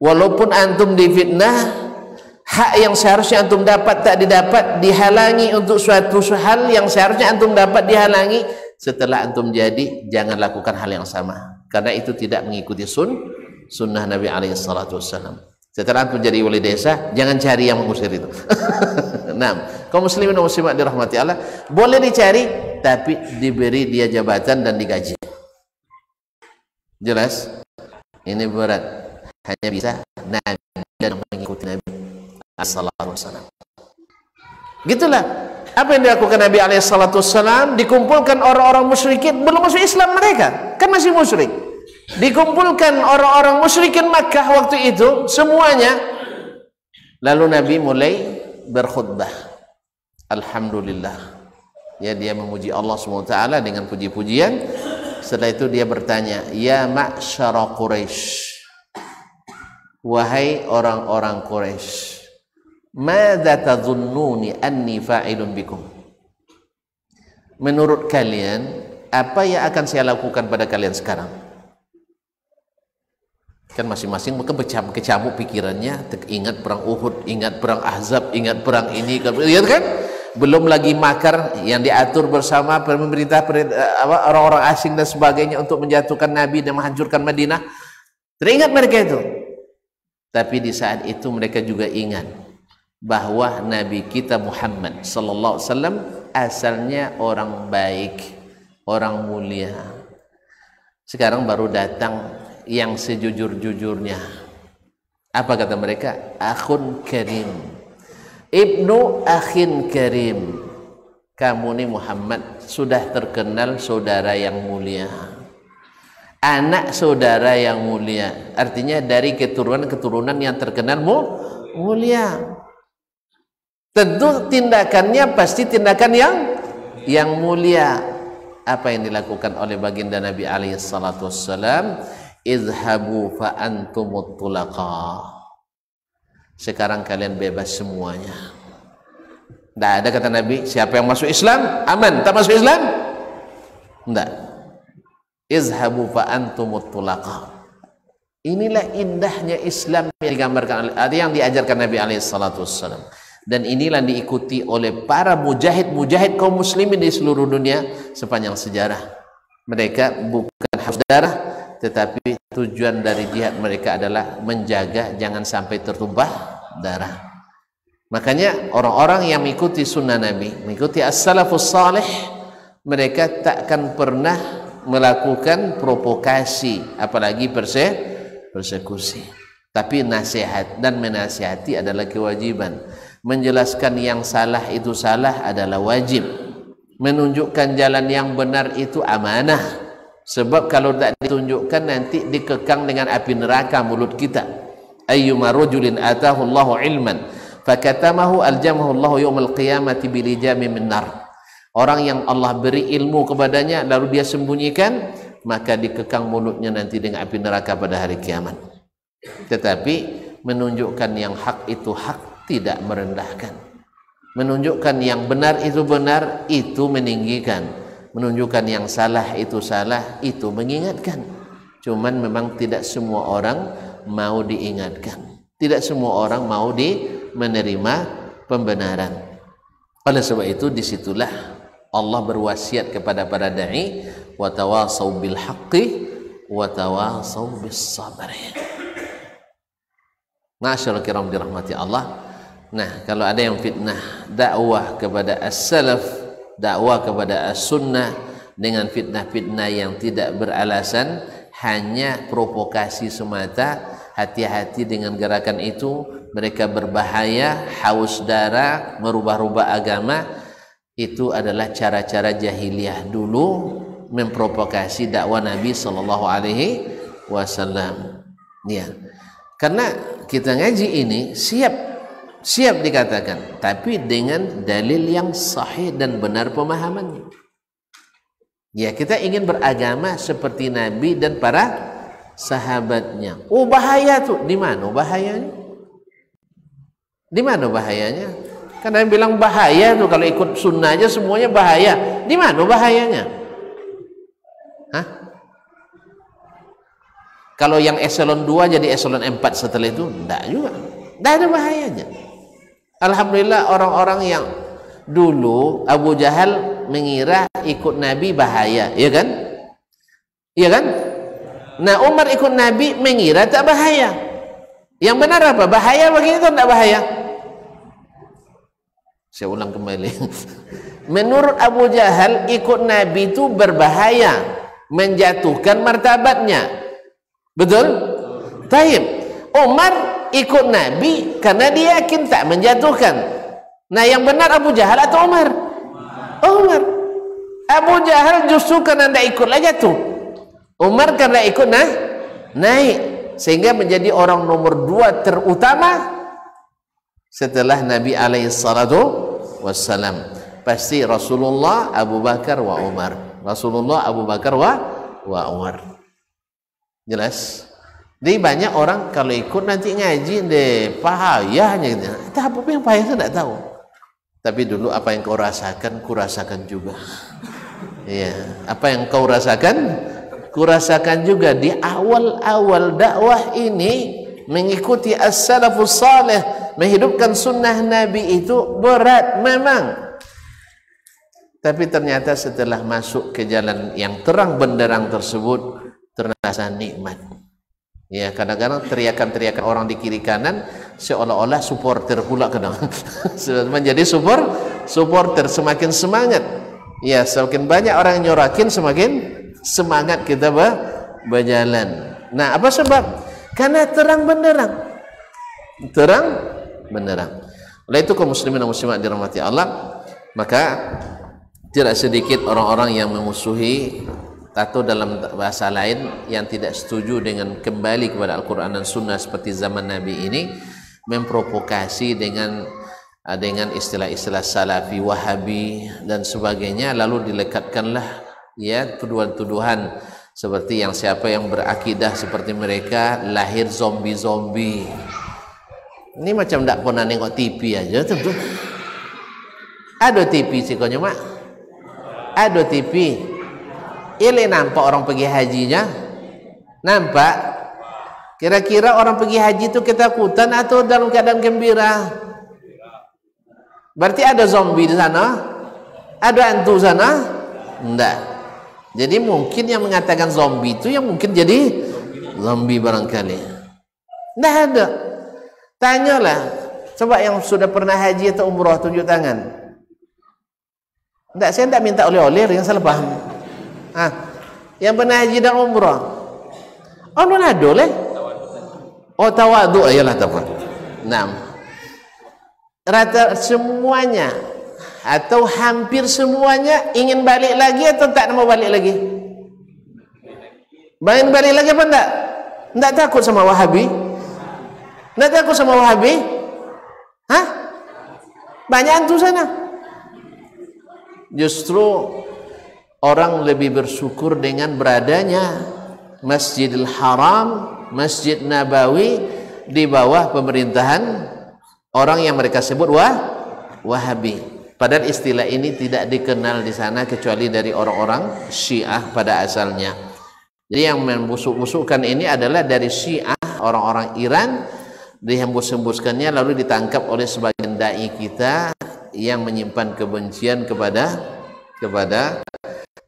walaupun antum difitnah hak yang seharusnya antum dapat tak didapat dihalangi untuk suatu hal yang seharusnya antum dapat dihalangi. Setelah antum jadi jangan lakukan hal yang sama. Karena itu tidak mengikuti sun sunnah Nabi alaihi setelah antum jadi wali desa jangan cari yang mengusir itu. Nah kaum muslimin dan muslimat dirahmati Allah boleh dicari tapi diberi dia jabatan dan digaji. Jelas? Ini berat hanya bisa Nabi dan mengikuti Nabi Assalamualaikum wasallam. Gitulah apa yang dilakukan Nabi Alaihissalam dikumpulkan orang-orang musyrikin. Belum masuk Islam mereka. Kan masih musyrik. Dikumpulkan orang-orang musyrikin Makkah waktu itu semuanya. Lalu Nabi mulai berkhutbah. Alhamdulillah. Ya dia memuji Allah SWT dengan puji-pujian. Setelah itu dia bertanya ya ma'syara Quraisy wahai orang-orang Quraisy madza tadhunnuni anni fa'ilun bikum? Menurut kalian apa yang akan saya lakukan pada kalian sekarang? Kan masing-masing mungkin bercam kecamuk pikirannya ingat perang Uhud ingat perang Ahzab ingat perang ini lihat kan? Belum lagi makar yang diatur bersama pemerintah orang-orang asing dan sebagainya untuk menjatuhkan Nabi dan menghancurkan Madinah. Teringat mereka itu tapi di saat itu mereka juga ingat bahwa Nabi kita Muhammad sallallahu alaihi wasallam asalnya orang baik, orang mulia. Sekarang baru datang yang sejujur-jujurnya. Apa kata mereka? Akhun karim. ibnu akhin karim kamu ni Muhammad sudah terkenal saudara yang mulia anak saudara yang mulia. Artinya dari keturunan-keturunan yang terkenal mu mulia. Tentu tindakannya pasti tindakan yang yang mulia. Apa yang dilakukan oleh baginda Nabi alaihi salatu wassalam? Izhabu fa antumut tulaqa. Sekarang kalian bebas semuanya. Tidak ada kata Nabi siapa yang masuk Islam aman. Tak masuk Islam? Tidak izhabu fa inilah indahnya Islam yang digambarkan yang diajarkan Nabi alaihi salatu wassalam. Dan inilah diikuti oleh para mujahid-mujahid kaum muslimin di seluruh dunia sepanjang sejarah. Mereka bukan haus darah tetapi tujuan dari jihad mereka adalah menjaga jangan sampai tertumpah darah. Makanya orang-orang yang mengikuti sunnah Nabi mengikuti as-salafus salih mereka takkan pernah melakukan provokasi apalagi perse persekusi. Tapi nasihat dan menasihati adalah kewajiban. Menjelaskan yang salah itu salah adalah wajib. Menunjukkan jalan yang benar itu amanah. Sebab kalau tak ditunjukkan nanti dikekang dengan api neraka mulut kita. Ayyuma rajulin atahu Allahu ilman fakatamahu aljamahu Allahu yawmal qiyamati bilijami min nar orang yang Allah beri ilmu kepadanya lalu dia sembunyikan maka dikekang mulutnya nanti dengan api neraka pada hari kiamat. Tetapi menunjukkan yang hak itu hak tidak merendahkan. Menunjukkan yang benar itu benar itu meninggikan. Menunjukkan yang salah itu salah itu mengingatkan. Cuman memang tidak semua orang mau diingatkan. Tidak semua orang mau di menerima pembenaran. Oleh sebab itu di situlah Allah berwasiat kepada para dai wa tawasau bil haqqi wa tawasau bis sabr. Masyaallah kiram dirahmati Allah. Nah, kalau ada yang fitnah dakwah kepada as-salaf, dakwah kepada as-sunnah dengan fitnah-fitnah yang tidak beralasan, hanya provokasi semata, hati-hati dengan gerakan itu, mereka berbahaya, haus darah, merubah-rubah agama, itu adalah cara-cara jahiliyah dulu memprovokasi dakwah Nabi sallallahu alaihi wasallam. Ya. Karena kita ngaji ini siap siap dikatakan tapi dengan dalil yang sahih dan benar pemahamannya. Ya kita ingin beragama seperti Nabi dan para sahabatnya. Oh bahaya tuh. Di mana bahayanya? Di mana bahayanya karena yang bilang bahaya tuh kalau ikut sunnah aja semuanya bahaya di mana bahayanya Hah? kalau yang eselon 2 jadi eselon 4 setelah itu enggak juga enggak ada bahayanya Alhamdulillah orang-orang yang dulu Abu Jahal mengira ikut Nabi bahaya, ya kan? Iya kan? Nah Umar ikut Nabi mengira tak bahaya. Yang benar apa? Bahaya bagi itu tak bahaya? Saya ulang kembali. Menurut Abu Jahal ikut Nabi itu berbahaya, menjatuhkan martabatnya. Betul? Taib. Umar ikut Nabi karena dia yakin tak menjatuhkan. Nah yang benar Abu Jahal atau Umar? Umar. Abu Jahal justru karena tidak ikutlah jatuh. Umar karena ikut nah, naik. Sehingga menjadi orang nomor dua terutama setelah Nabi alaihi salatu wassalam. Pasti Rasulullah, Abu Bakar, wa Umar. Rasulullah, Abu Bakar, wa, wa Umar. Jelas? Jadi banyak orang kalau ikut nanti ngaji deh payahnya gitu. Entah apa yang payah saya tidak tahu. Tapi dulu apa yang kau rasakan, ku rasakan juga. Iya, apa yang kau rasakan, ku rasakan juga di awal-awal dakwah ini mengikuti as-salafus salih, menghidupkan sunnah Nabi itu berat memang. Tapi ternyata setelah masuk ke jalan yang terang benderang tersebut terasa nikmat Ya, kadang-kadang teriakan-teriakan orang di kiri kanan seolah-olah supporter pula kadang. Menjadi support supporter semakin semangat. Ya, semakin banyak orang nyorakin semakin semangat kita berjalan. Nah, apa sebab? Karena terang benderang. Terang benderang. oleh itu kaum muslimin dan muslimat dirahmati Allah maka tidak sedikit orang-orang yang memusuhi atau dalam bahasa lain yang tidak setuju dengan kembali kepada Al-Quran dan Sunnah seperti zaman Nabi ini memprovokasi dengan ah, dengan istilah-istilah salafi wahabi dan sebagainya lalu dilekatkanlah ya tuduhan-tuduhan seperti yang siapa yang berakidah seperti mereka lahir zombie-zombie ini macam tak pernah nengok TV aja tentu ada TV sih kau mak ada TV Ile nampak orang pergi hajinya? Nampak? Kira-kira orang pergi haji itu ketakutan atau dalam keadaan gembira? Berarti ada zombie di sana? Ada hantu sana? Enggak. Jadi mungkin yang mengatakan zombie itu yang mungkin jadi zombie barangkali. Enggak ada. Tanyalah. Coba yang sudah pernah haji atau umrah tunjuk tangan. Enggak, saya enggak minta oleh-oleh yang salah paham. Ah, yang pernah haji dan umrah. Oh, non ada leh. Oh, tawadu ayalah tawa. Nah, rata semuanya atau hampir semuanya ingin balik lagi atau tak mau balik lagi? Ingin balik lagi apa enggak? Enggak takut sama Wahabi? Enggak takut sama Wahabi? Hah? Banyak tu sana. Justru orang lebih bersyukur dengan beradanya Masjidil Haram, Masjid Nabawi di bawah pemerintahan orang yang mereka sebut wah Wahabi. Padahal istilah ini tidak dikenal di sana kecuali dari orang-orang Syiah pada asalnya. Jadi yang membusuk-busukkan ini adalah dari Syiah orang-orang Iran dihembus-hembuskannya lalu ditangkap oleh sebagian dai kita yang menyimpan kebencian kepada kepada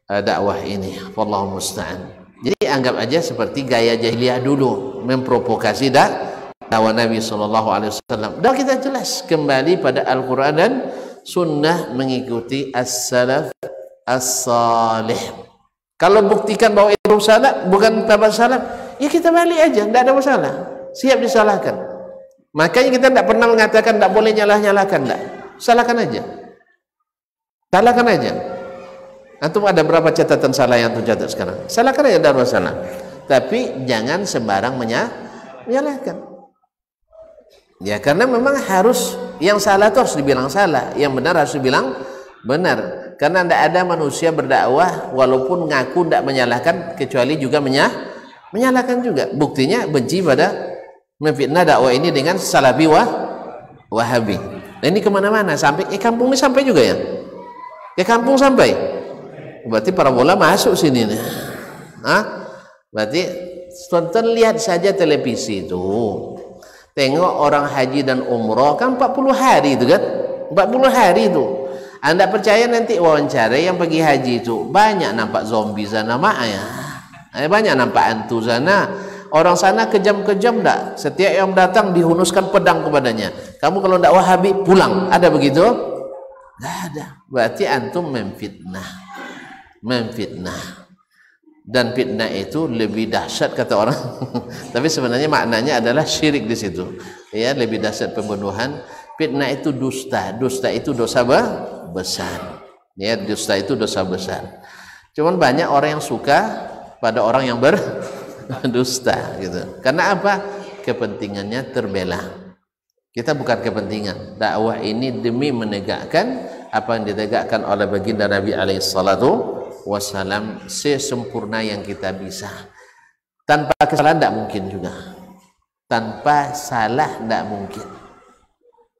uh, dakwah ini. Wallahu musta'an. Jadi anggap aja seperti gaya jahiliyah dulu memprovokasi dak dakwah Nabi sallallahu alaihi wasallam. Dan kita jelas kembali pada Al-Qur'an dan sunnah mengikuti as-salaf as-salih. Kalau buktikan bahwa itu salah bukan tabat salah ya kita balik aja tidak ada masalah. Siap disalahkan makanya kita tidak pernah mengatakan tidak boleh nyalah-nyalahkan tidak salahkan aja salahkan aja Antum ada berapa catatan salah yang tercatat sekarang? Salahkan ya dalam masalah. Tapi jangan sembarang menyalahkan. Ya karena memang harus yang salah itu harus dibilang salah, yang benar harus dibilang benar. Karena tidak ada manusia berdakwah walaupun ngaku tidak menyalahkan kecuali juga menyalahkan juga. Buktinya benci pada memfitnah dakwah ini dengan salafi wah, wahabi. Nah, ini ke mana-mana sampai eh kampung ini sampai juga ya? Ke kampung sampai? berarti para bola masuk sini nih Hah? berarti tonton lihat saja televisi itu tengok orang haji dan umroh kan 40 hari itu kan 40 hari itu anda percaya nanti wawancara yang pergi haji itu banyak nampak zombie sana mak ya eh, banyak nampak hantu sana orang sana kejam-kejam tak setiap yang datang dihunuskan pedang kepadanya. Kamu kalau tidak wahabi pulang. Ada begitu? Tidak ada. Berarti antum memfitnah. Memfitnah. Dan fitnah itu lebih dahsyat kata orang. Tapi sebenarnya maknanya adalah syirik di situ. Ya lebih dahsyat pembunuhan. Fitnah itu dusta. Dusta itu dosa besar. Ya dusta itu dosa besar. Cuman banyak orang yang suka pada orang yang berdusta gitu. Karena apa? Kepentingannya terbela. Kita bukan kepentingan. Dakwah ini demi menegakkan apa yang ditegakkan oleh baginda Nabi alaihi salatu wasallam sesempurna yang kita bisa. Tanpa kesalahan tidak mungkin juga. Tanpa salah tidak mungkin.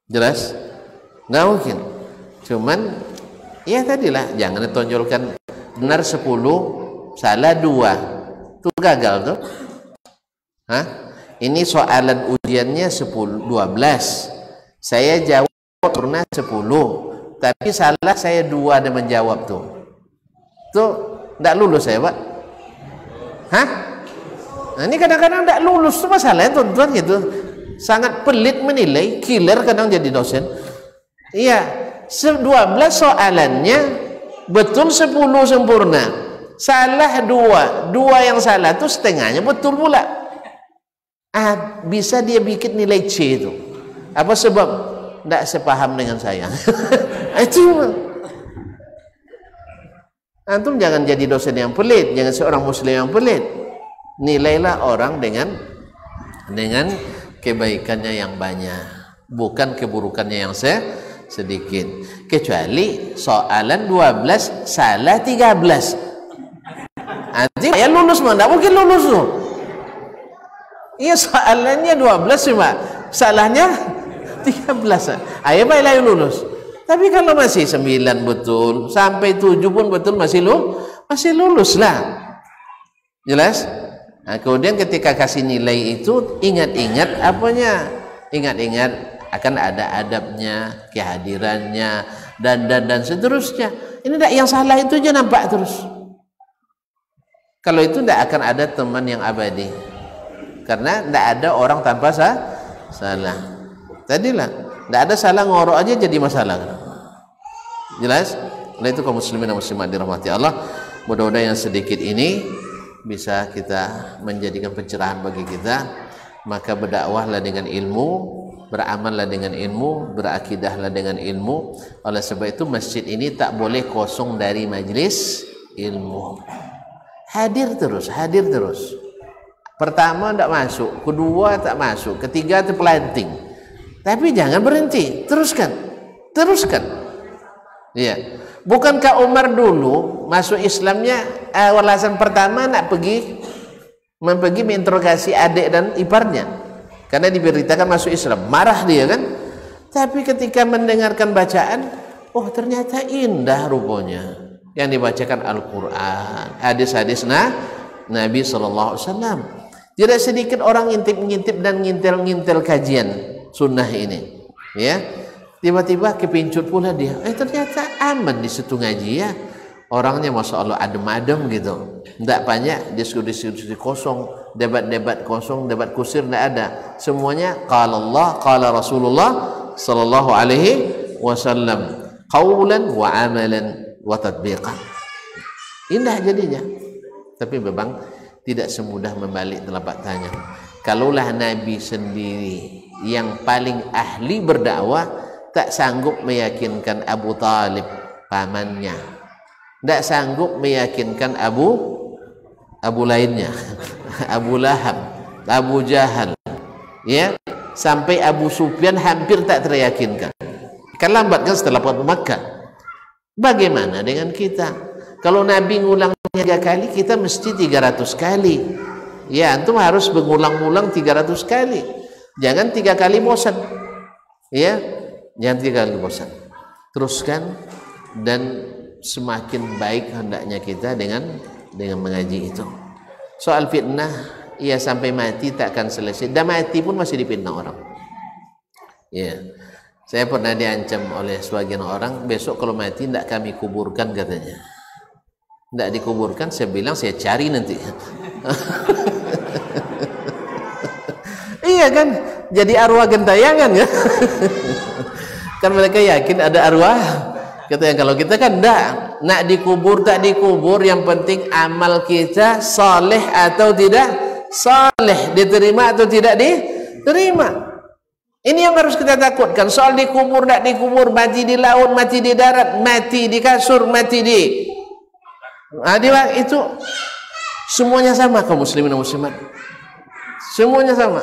Jelas? Nggak mungkin. Cuman ya tadilah jangan ditonjolkan. Benar sepuluh salah dua itu gagal tuh. Hah? ini soalan ujiannya sepuluh dua belas. Saya jawab pernah sepuluh. Tapi salah saya dua ada menjawab tuh. Itu tidak lulus saya pak? Hah? Nah, ini kadang-kadang tidak lulus itu masalahnya tuan-tuan gitu. Sangat pelit menilai killer kadang jadi dosen. Iya 12 soalannya betul 10 sempurna salah dua. Dua yang salah itu setengahnya betul pula. Ah, bisa dia bikin nilai C itu apa sebab? Tidak sepaham dengan saya. Itu. Antum jangan jadi dosen yang pelit. Jangan seorang muslim yang pelit. Nilailah orang dengan dengan kebaikannya yang banyak. Bukan keburukannya yang se sedikit. Kecuali soalan 12 salah 13 nanti ya lulus mah mungkin lulus tuh. Iya soalannya 12 cuma salahnya 13 ayo baiklah yang lulus. Tapi kalau masih 9 betul. Sampai 7 pun betul masih lu masih lulus lah. Jelas? Nah, kemudian ketika kasih nilai itu ingat-ingat apanya? Ingat-ingat akan ada adabnya kehadirannya dan dan dan seterusnya. Ini yang salah itu aja nampak terus kalau itu tidak akan ada teman yang abadi. Karena tidak ada orang tanpa sah, salah. Tadilah, tidak ada salah ngorok aja jadi masalah. Jelas? Nah itu kaum muslimin dan muslimat dirahmati Allah. Mudah-mudahan yang sedikit ini bisa kita menjadikan pencerahan bagi kita. Maka berdakwahlah dengan ilmu, beramallah dengan ilmu, berakidahlah dengan ilmu. Oleh sebab itu masjid ini tak boleh kosong dari majlis ilmu hadir terus hadir terus. Pertama tidak masuk kedua tak masuk ketiga terpelanting tapi jangan berhenti teruskan teruskan. Ya bukankah Umar dulu masuk Islamnya alasan pertama nak pergi mempergi menginterogasi adik dan iparnya? Karena diberitakan masuk Islam marah dia kan? Tapi ketika mendengarkan bacaan oh ternyata indah rupanya yang dibacakan Al-Quran. Hadis-hadis nah, Nabi Wasallam. Tidak sedikit orang ngintip-ngintip dan ngintel-ngintel kajian sunnah ini. Ya tiba-tiba kepincut pula dia. Eh ternyata aman di situ ngaji ya. Orangnya masya Allah adem-adem gitu. Tidak banyak diskusi-diskusi kosong debat-debat kosong debat kusir tidak ada. Semuanya qala Allah qala Rasulullah sallallahu alaihi wasallam qawlan wa amalan wa indah jadinya. Tapi memang tidak semudah membalik telapak tangan. Kalaulah nabi sendiri yang paling ahli berdakwah tak sanggup meyakinkan Abu Talib pamannya. Tak sanggup meyakinkan Abu Abu lainnya. Abu Lahab Abu Jahal. Ya sampai Abu Sufyan hampir tak teryakinkan. Kan lambat kan setelah Fathu Makkah Bagaimana dengan kita? Kalau Nabi ngulang tiga kali, kita mesti 300 kali. Ya, antum harus mengulang-ulang 300 kali. Jangan tiga kali bosan. Ya, jangan tiga kali bosan. Teruskan dan semakin baik hendaknya kita dengan dengan mengaji itu. Soal fitnah, ia sampai mati tak akan selesai. Dan mati pun masih dipitnah orang. Ya. Saya pernah diancam oleh sebagian orang, besok kalau mati tidak kami kuburkan katanya. Tidak dikuburkan, saya bilang saya cari nanti. iya kan? Jadi arwah gentayangan ya. kan mereka yakin ada arwah. Katanya kalau kita kan tidak. Nak dikubur tak dikubur, yang penting amal kita soleh atau tidak soleh. Diterima atau tidak diterima. Ini yang harus kita takutkan. Soal dikubur, tak dikubur, mati di laut, mati di darat, mati di kasur, mati di... Nah, itu semuanya sama kaum muslimin dan muslimat. Semuanya sama.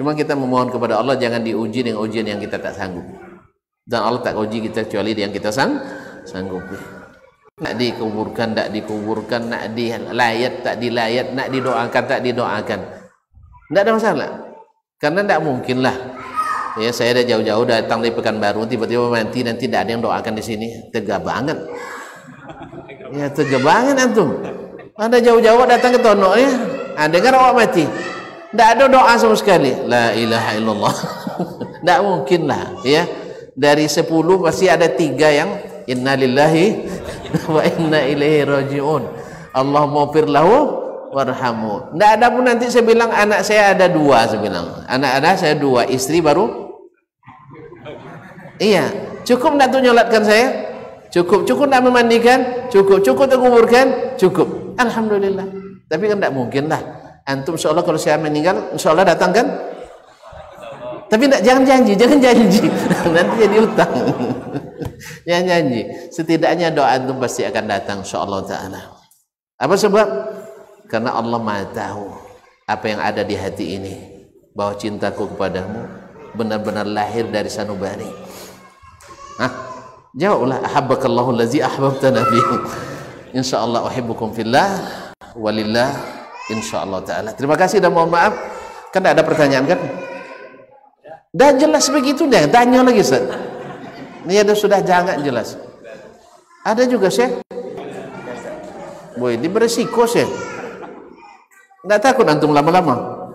Cuma kita memohon kepada Allah jangan diuji dengan ujian yang kita tak sanggup. Dan Allah tak uji kita kecuali yang kita sang sanggup. Nak dikuburkan, tak dikuburkan, nak dilayat, tak dilayat, nak didoakan, tak didoakan. Tidak ada masalah. Karena tidak mungkinlah ya saya ada jauh-jauh datang dari Pekanbaru tiba-tiba mati nanti tidak ada yang doakan di sini. Tega banget. Ya tega banget antum. Ada jauh-jauh datang ke Tono ya. Ada kan awak mati. Tidak ada doa sama sekali. La ilaha illallah. Tidak mungkin lah ya. Dari sepuluh pasti ada tiga yang inna lillahi wa inna ilaihi rajiun. Allah maufir lahu warhamu. Tidak ada pun nanti saya bilang anak saya ada dua saya bilang. Anak ada saya dua, istri baru Iya, cukup nak tu nyolatkan saya? Cukup, cukup nak memandikan? Cukup, cukup tak kuburkan? Cukup. Alhamdulillah. Tapi kan tak mungkin lah. Antum insyaAllah kalau saya meninggal, insyaAllah datang kan? tapi tidak jangan janji jangan janji nanti jadi utang jangan janji setidaknya doa itu pasti akan datang insyaallah taala apa sebab karena Allah Maha tahu apa yang ada di hati ini bahwa cintaku kepadamu benar-benar lahir dari sanubari Hah? jawablah ahabbakallahu allazi ahbabtana bihi insyaallah uhibbukum fillah walillah insyaallah taala terima kasih dan mohon maaf kan ada pertanyaan kan Dah jelas begitu deh, tanya lagi Ustaz. Ini ada sudah jangan jelas. Ada juga Syekh. Boy, ini beresiko Syekh. Enggak takut antum lama-lama.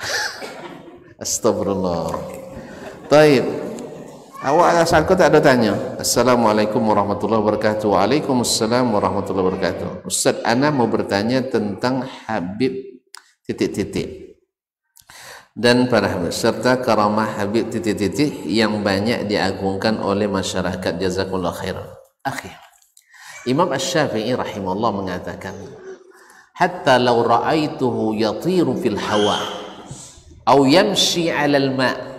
Astagfirullah. Taib. Awak sangkut tak ada tanya. Assalamualaikum warahmatullahi wabarakatuh. Waalaikumsalam warahmatullahi wabarakatuh. Ustaz, ana mau bertanya tentang Habib titik-titik dan para habib serta karamah habib titik-titik yang banyak diagungkan oleh masyarakat jazakumullah khairan akhir Imam Ash-Syafi'i rahimahullah mengatakan hatta law ra'aituhu yatiru fil hawa atau yamshi 'ala al-ma'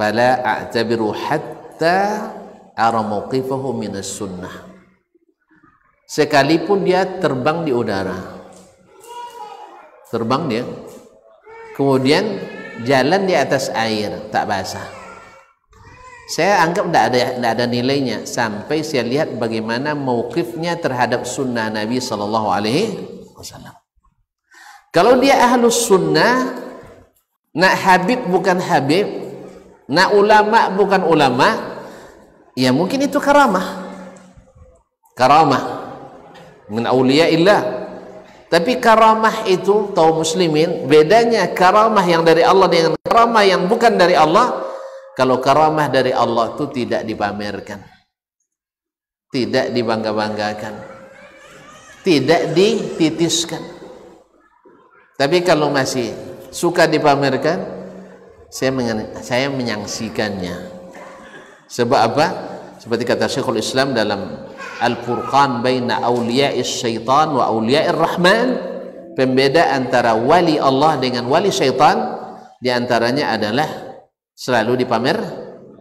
fala a'tabiru hatta ara mawqifahu min as-sunnah sekalipun dia terbang di udara. Terbang dia. Kemudian jalan di atas air tak basah. Saya anggap tidak ada tidak ada nilainya. Sampai saya lihat bagaimana mauqifnya terhadap sunnah Nabi Sallallahu Alaihi Wasallam. Kalau dia ahlus sunnah nak habib bukan habib nak ulama bukan ulama ya mungkin itu karamah karamah min awliya illah tapi karamah itu tahu muslimin bedanya karamah yang dari Allah dengan karamah yang bukan dari Allah. Kalau karamah dari Allah itu tidak dipamerkan. Tidak dibangga-banggakan. Tidak dititiskan. Tapi kalau masih suka dipamerkan, saya saya menyangsikannya. Sebab apa? Seperti kata Syekhul Islam dalam Al-Furqan baina awliya'is syaitan wa awliya'ir rahman pembeda antara wali Allah dengan wali syaitan di antaranya adalah selalu dipamer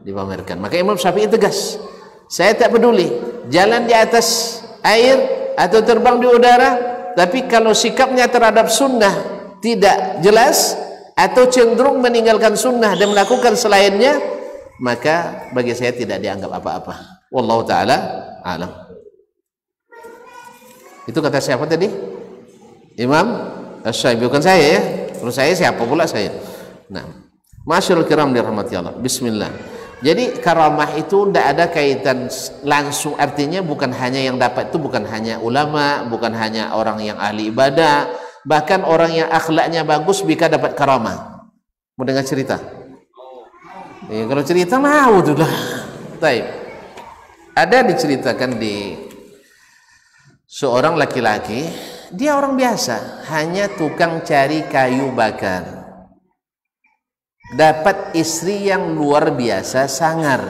dipamerkan maka Imam Syafi'i tegas saya tak peduli jalan di atas air atau terbang di udara tapi kalau sikapnya terhadap sunnah tidak jelas atau cenderung meninggalkan sunnah dan melakukan selainnya maka bagi saya tidak dianggap apa-apa wallahu taala alam itu kata siapa tadi? Imam Asy-Syafi'i bukan saya ya. Kalau saya siapa pula saya? Nah, Masyarul kiram dirahmati Allah. Bismillah. Jadi karamah itu tidak ada kaitan langsung artinya bukan hanya yang dapat itu bukan hanya ulama, bukan hanya orang yang ahli ibadah, bahkan orang yang akhlaknya bagus bisa dapat karamah. Mau dengar cerita? Ya, kalau cerita mau tuh lah. Taib. Ada diceritakan di seorang laki-laki dia orang biasa hanya tukang cari kayu bakar dapat istri yang luar biasa sangar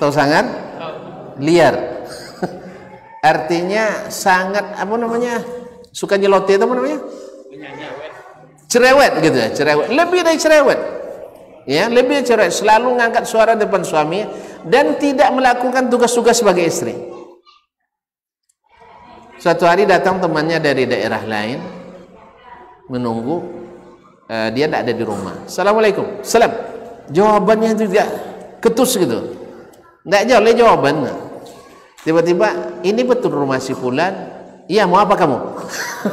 tahu sangar liar artinya sangat apa namanya suka nyelote itu apa namanya cerewet gitu ya cerewet lebih dari cerewet ya lebih cerewet selalu ngangkat suara depan suami dan tidak melakukan tugas-tugas sebagai istri Suatu hari datang temannya dari daerah lain menunggu uh, dia tidak ada di rumah. Assalamualaikum. Salam. Jawabannya juga ketus gitu. Tidak jauh le jawaban. Tiba-tiba ini betul rumah si Fulan. Iya mau apa kamu?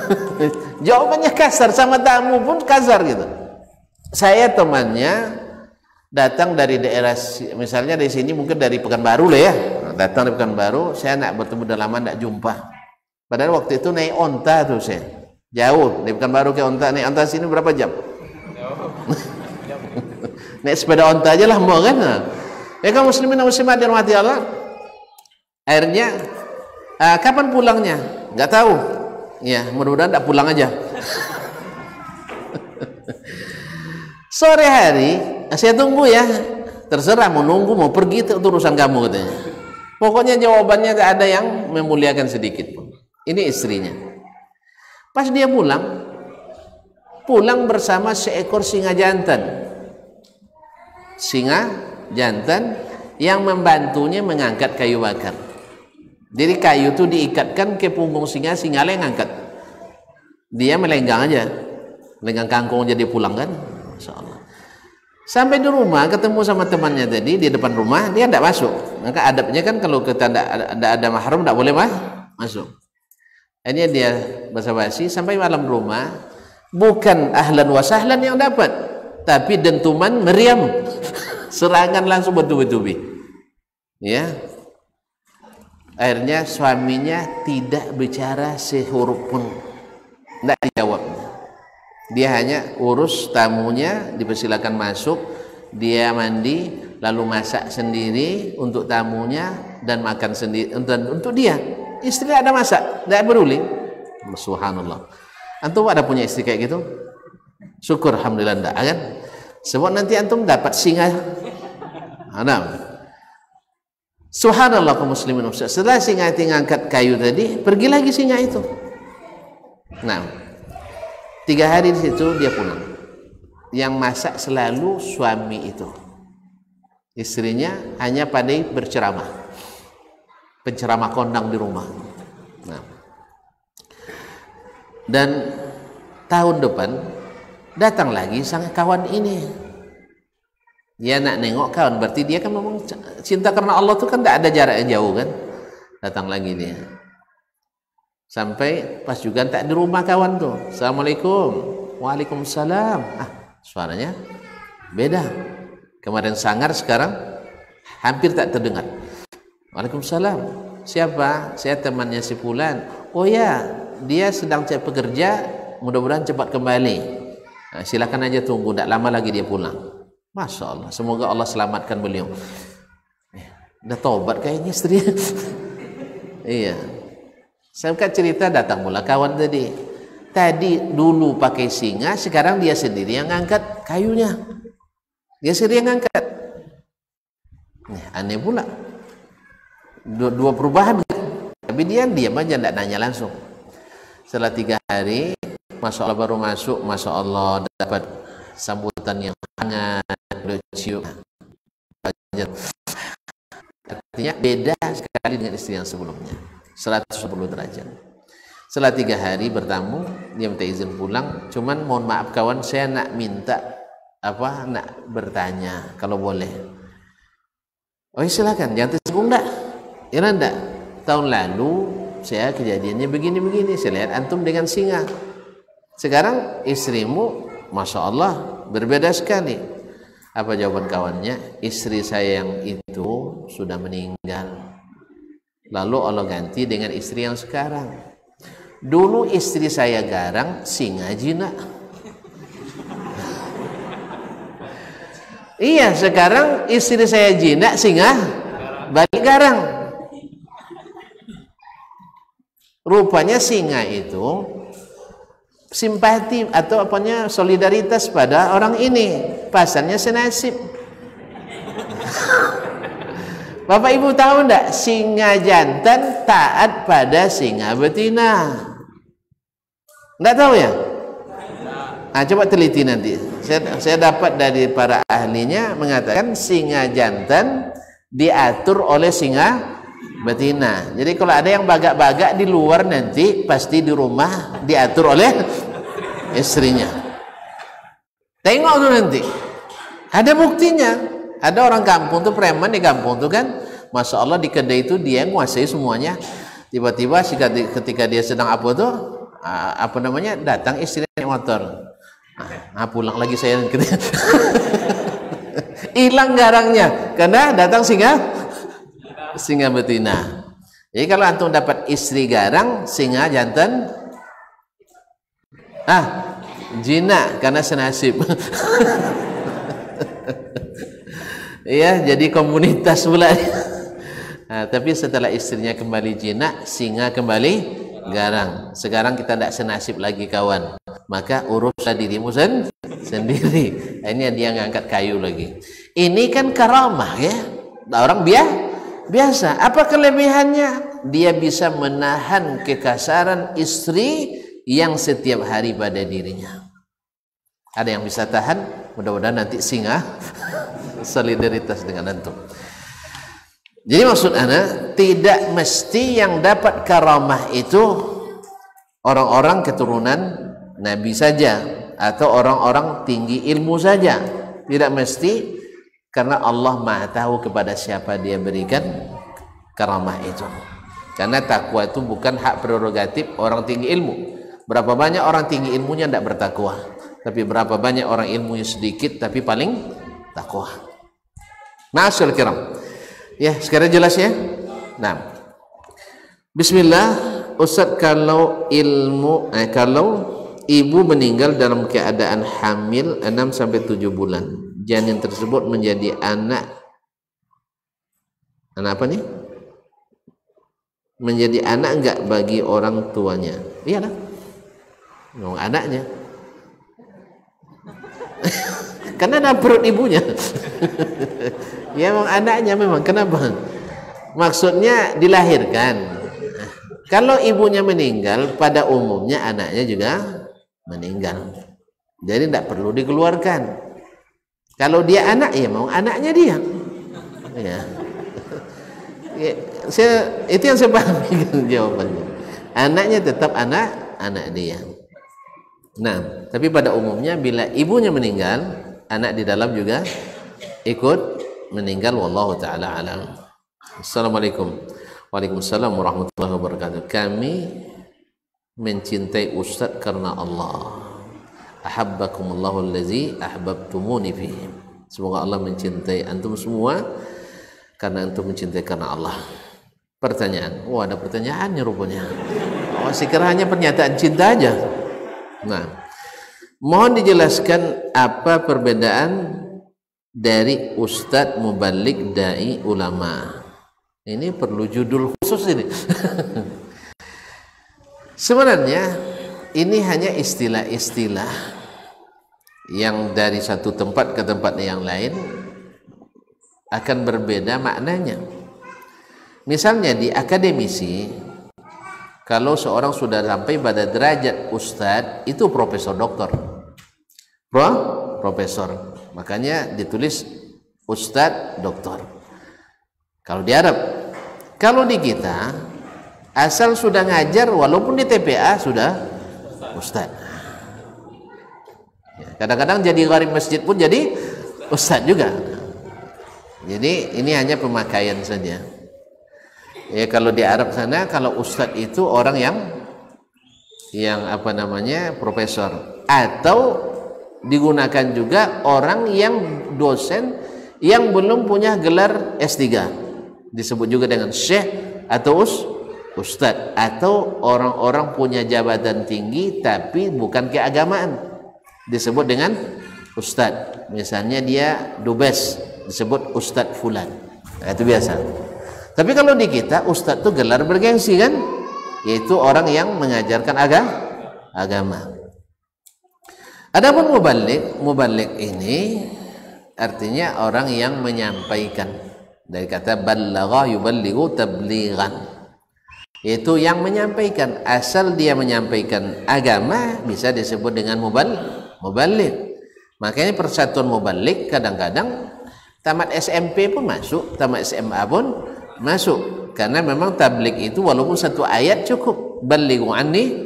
Jawabannya kasar sama tamu pun kasar gitu. Saya temannya datang dari daerah misalnya dari sini mungkin dari Pekanbaru lah ya. Datang dari Pekanbaru, saya nak bertemu dalam lama tidak jumpa Padahal waktu itu naik onta tuh saya. Jauh, dari baru ke onta. Naik onta sini berapa jam? naik sepeda onta aja lah mau kan? Ya kan muslimin dan muslimat dirahmati Allah. Akhirnya uh, kapan pulangnya? Enggak tahu. Ya, mudah-mudahan tak pulang aja. Sore hari saya tunggu ya. Terserah mau nunggu mau pergi itu urusan kamu katanya. Pokoknya jawabannya tidak ada yang memuliakan sedikit pun. Ini istrinya. Pas dia pulang, pulang bersama seekor singa jantan singa jantan yang membantunya mengangkat kayu bakar jadi kayu itu diikatkan ke punggung singa singa yang angkat dia melenggang aja. Melenggang kangkung jadi pulang kan? Masya Allah sampai di rumah ketemu sama temannya tadi di depan rumah dia tidak masuk. Maka adabnya kan kalau kita tidak ada, ada mahram tidak boleh mah masuk. Ini dia basa-basi sampai malam rumah bukan ahlan wasahlan yang dapat tapi dentuman meriam. Serangan langsung bertubi-tubi. Ya akhirnya suaminya tidak bicara sehuruf pun. Tidak dijawab. Dia hanya urus tamunya dipersilakan masuk dia mandi lalu masak sendiri untuk tamunya dan makan sendiri dan untuk dia. Istri ada masak tidak peduli. Subhanallah. Antum ada punya istri kayak gitu? Syukur alhamdulillah enggak kan? Sebab nanti antum dapat singa. Anam. Subhanallah kaum muslimin Setelah singa itu ngangkat kayu tadi, pergi lagi singa itu. Nah, tiga hari di situ dia pulang. Yang masak selalu suami itu. Istrinya hanya pandai berceramah. Penceramah kondang di rumah. Nah. Dan tahun depan datang lagi sang kawan ini dia nak nengok kawan berarti dia kan memang cinta karena Allah tu kan tak ada jarak yang jauh kan? Datang lagi dia. Sampai pas juga tak di rumah kawan tu. Assalamualaikum. Waalaikumsalam. Ah suaranya beda. Kemarin sangar sekarang hampir tak terdengar. Waalaikumsalam. Siapa? Saya temannya si Fulan. Oh ya dia sedang cari pekerja mudah-mudahan cepat kembali. Nah, silakan aja tunggu tak lama lagi dia pulang Masya Allah. Semoga Allah selamatkan beliau. Eh, dah tobat kayaknya istri. iya. Saya kan cerita datang mula kawan tadi. Tadi dulu pakai singa, sekarang dia sendiri yang ngangkat kayunya. Dia sendiri yang ngangkat. Eh, aneh pula. Dua, dua perubahan. Tapi dia diam aja, tidak nanya langsung. Setelah tiga hari, Masya Allah baru masuk, Masya Allah dapat sambutan yang hangat lucu. Artinya beda sekali dengan istri yang sebelumnya. 110 derajat. Setelah tiga hari bertamu dia minta izin pulang. Cuman mohon maaf kawan saya nak minta apa nak bertanya kalau boleh. Oh silakan. Jangan tersinggung enggak ya enggak tahun lalu saya kejadiannya begini-begini. Saya lihat antum dengan singa. Sekarang istrimu Masya Allah berbeda sekali apa jawaban kawannya? Istri saya yang itu sudah meninggal. Lalu Allah ganti dengan istri yang sekarang. Dulu istri saya garang, singa jina. iya, sekarang istri saya jina, singa balik garang. Rupanya singa itu simpati atau apanya solidaritas pada orang ini. Pasarnya senasib. Bapak Ibu tahu enggak singa jantan taat pada singa betina. Enggak tahu ya? Nah, coba teliti nanti. Saya, saya dapat dari para ahlinya mengatakan singa jantan diatur oleh singa betina. Jadi kalau ada yang bagak-bagak di luar nanti pasti di rumah diatur oleh istrinya. Tengok tuh nanti. Ada buktinya. Ada orang kampung tuh preman di kampung tuh kan, masya Allah di kedai itu dia menguasai semuanya. Tiba-tiba ketika dia sedang apa tuh, apa namanya datang istri motor. Nah, pulang lagi saya hilang garangnya karena datang singa singa betina. Jadi kalau antum dapat istri garang, singa jantan, ah, jinak karena senasib. ya, jadi komunitas pula. Nah, tapi setelah istrinya kembali jinak, singa kembali garang. Sekarang kita tidak senasib lagi kawan. Maka uruslah dirimu sen sendiri. Ini dia ngangkat kayu lagi. Ini kan karamah ya. Orang biasa biasa. Apa kelebihannya? Dia bisa menahan kekasaran istri yang setiap hari pada dirinya. Ada yang bisa tahan? Mudah-mudahan nanti singa solidaritas dengan antum. Jadi maksud ana tidak mesti yang dapat karamah itu orang-orang keturunan nabi saja atau orang-orang tinggi ilmu saja. Tidak mesti karena Allah Maha tahu kepada siapa dia berikan karamah itu. Karena takwa itu bukan hak prerogatif orang tinggi ilmu. Berapa banyak orang tinggi ilmunya tidak bertakwa. Tapi berapa banyak orang ilmunya sedikit tapi paling takwa. Ma'asyil kiram. Ya sekarang jelas ya? Nah Bismillah. Ustaz kalau ilmu eh, kalau ibu meninggal dalam keadaan hamil 6 sampai 7 bulan janin tersebut menjadi anak. Anak apa nih? Menjadi anak enggak bagi orang tuanya? Iya lah memang anaknya. Karena ada perut ibunya. Ya memang anaknya memang. Kenapa? Maksudnya dilahirkan. Kalau ibunya meninggal pada umumnya anaknya juga meninggal. Jadi tidak perlu dikeluarkan kalau dia anak ya mau anaknya dia. Ya. ya saya, itu yang saya pahami jawabannya. Anaknya tetap anak anak dia. Nah, tapi pada umumnya bila ibunya meninggal, anak di dalam juga ikut meninggal wallahu taala alam. Assalamualaikum. Waalaikumsalam warahmatullahi wabarakatuh. Kami mencintai ustaz karena Allah ahabbakumullahu allazi ahbabtumuni fihi. Semoga Allah mencintai antum semua karena antum mencintai karena Allah. Pertanyaan. Oh ada pertanyaannya rupanya. Oh saya hanya pernyataan cinta aja. Nah mohon dijelaskan apa perbedaan dari ustadz mubalik dai ulama. Ini perlu judul khusus ini. Sebenarnya ini hanya istilah-istilah yang dari satu tempat ke tempat yang lain akan berbeda maknanya. Misalnya di akademisi, kalau seorang sudah sampai pada derajat ustadz, itu profesor doktor. Pro? Profesor. Makanya ditulis ustadz doktor. Kalau di Arab. Kalau di kita, asal sudah ngajar, walaupun di TPA sudah ustaz. Ya, kadang-kadang jadi gharib masjid pun jadi ustaz juga. Jadi ini hanya pemakaian saja. Ya kalau di Arab sana kalau ustaz itu orang yang yang apa namanya profesor. Atau digunakan juga orang yang dosen yang belum punya gelar S3 disebut juga dengan syekh atau us ustadz atau orang-orang punya jabatan tinggi tapi bukan keagamaan. Disebut dengan ustadz misalnya dia dubes disebut ustadz fulan. Nah, itu biasa. Tapi kalau di kita ustadz itu gelar bergengsi kan? Yaitu orang yang mengajarkan agama agama. Adapun mubalik mubalik ini artinya orang yang menyampaikan. Dari kata ballagha yuballighu tablighan itu yang menyampaikan. Asal dia menyampaikan agama bisa disebut dengan mubal mubalik makanya persatuan mubalik kadang-kadang tamat SMP pun masuk tamat SMA pun masuk. Karena memang tablik itu walaupun satu ayat cukup. Balighu anni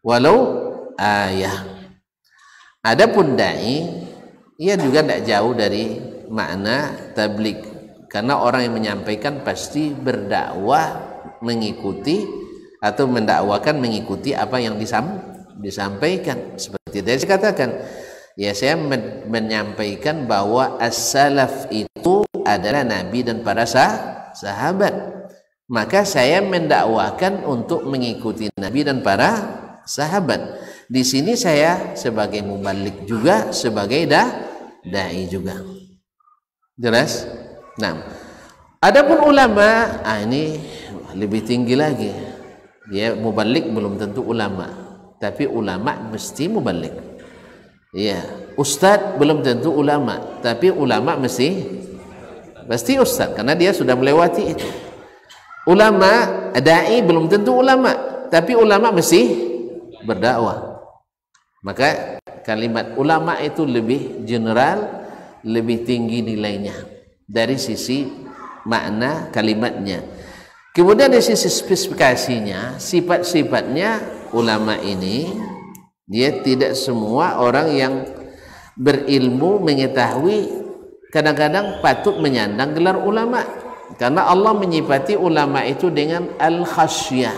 walau ayah. Adapun dai ia juga tidak jauh dari makna tablik. Karena orang yang menyampaikan pasti berdakwah mengikuti atau mendakwakan mengikuti apa yang disam, disampaikan. Seperti tadi saya katakan ya saya men menyampaikan bahwa as-salaf itu adalah nabi dan para sah sahabat. Maka saya mendakwakan untuk mengikuti nabi dan para sahabat. Di sini saya sebagai mubalik juga sebagai dah dai juga. Jelas? Nah adapun ulama ah ini lebih tinggi lagi. Ya mubalik belum tentu ulama. Tapi ulama mesti mubalik. Ya ustad belum tentu ulama. Tapi ulama mesti pasti ustad karena dia sudah melewati itu. Ulama dai belum tentu ulama. Tapi ulama mesti berdakwah. Maka kalimat ulama itu lebih general lebih tinggi nilainya. Dari sisi makna kalimatnya kemudian dari sisi spesifikasinya sifat-sifatnya ulama ini dia tidak semua orang yang berilmu mengetahui kadang-kadang patut menyandang gelar ulama. Karena Allah menyifati ulama itu dengan al-khasyah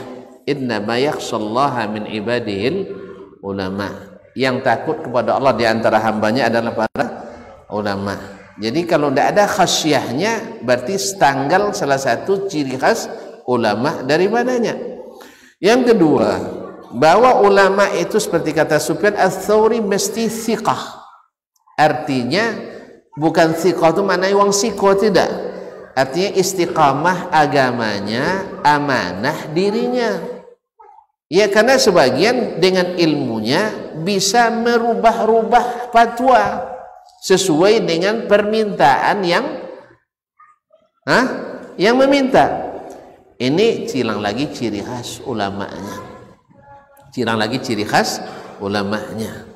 inna ma yakhshallaha min ibadihil ulama. Yang takut kepada Allah di antara hambanya adalah para ulama jadi kalau tidak ada khasyahnya berarti tanggal salah satu ciri khas ulama daripadanya yang kedua bahwa ulama itu seperti kata Sufyan Ats-Tsauri mesti thiqah. Artinya bukan thiqah itu mana wong siko tidak. Artinya istiqamah agamanya, amanah dirinya. Ya karena sebagian dengan ilmunya bisa merubah-rubah fatwa sesuai dengan permintaan yang Hah? yang meminta. Ini cilang lagi ciri khas ulamanya. Cirang lagi ciri khas ulamanya.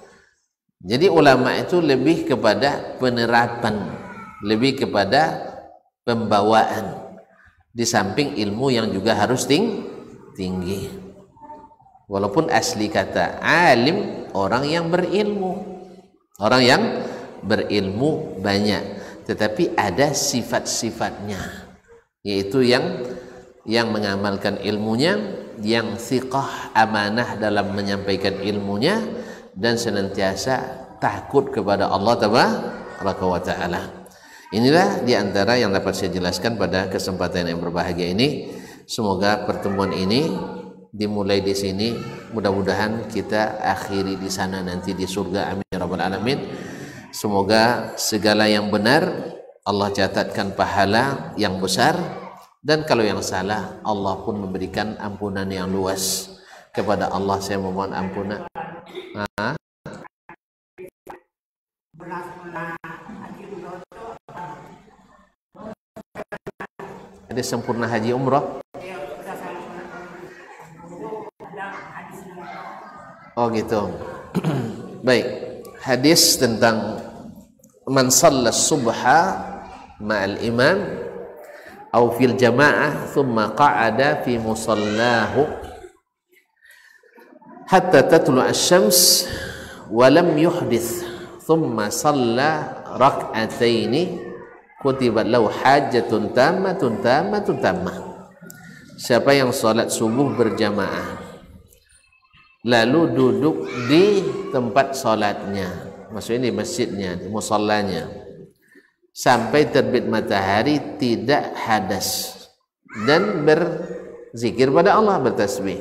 Jadi ulama itu lebih kepada penerapan lebih kepada pembawaan. Di samping ilmu yang juga harus ting tinggi. Walaupun asli kata alim orang yang berilmu. Orang yang berilmu banyak tetapi ada sifat-sifatnya yaitu yang yang mengamalkan ilmunya yang thiqah amanah dalam menyampaikan ilmunya dan senantiasa takut kepada Allah taala. Inilah di antara yang dapat saya jelaskan pada kesempatan yang berbahagia ini. Semoga pertemuan ini dimulai di sini. Mudah-mudahan kita akhiri di sana nanti di surga. Amin ya rabbal alamin. Semoga segala yang benar Allah catatkan pahala yang besar. Dan kalau yang salah Allah pun memberikan ampunan yang luas. Kepada Allah saya memohon ampunan. Ha? ada sempurna haji umrah oh gitu. Baik hadis tentang man shalla subha ma'al imam au fil jamaah thumma qa'ada fi musallahu hatta tatlu asy-syams wa lam yuhdith thumma shalla rak'ataini kutibat lahu hajatun tamatun tamatun tamah siapa yang sholat subuh berjamaah lalu duduk di tempat sholatnya maksudnya di masjidnya di musallanya. Sampai terbit matahari tidak hadas dan berzikir pada Allah bertasbih.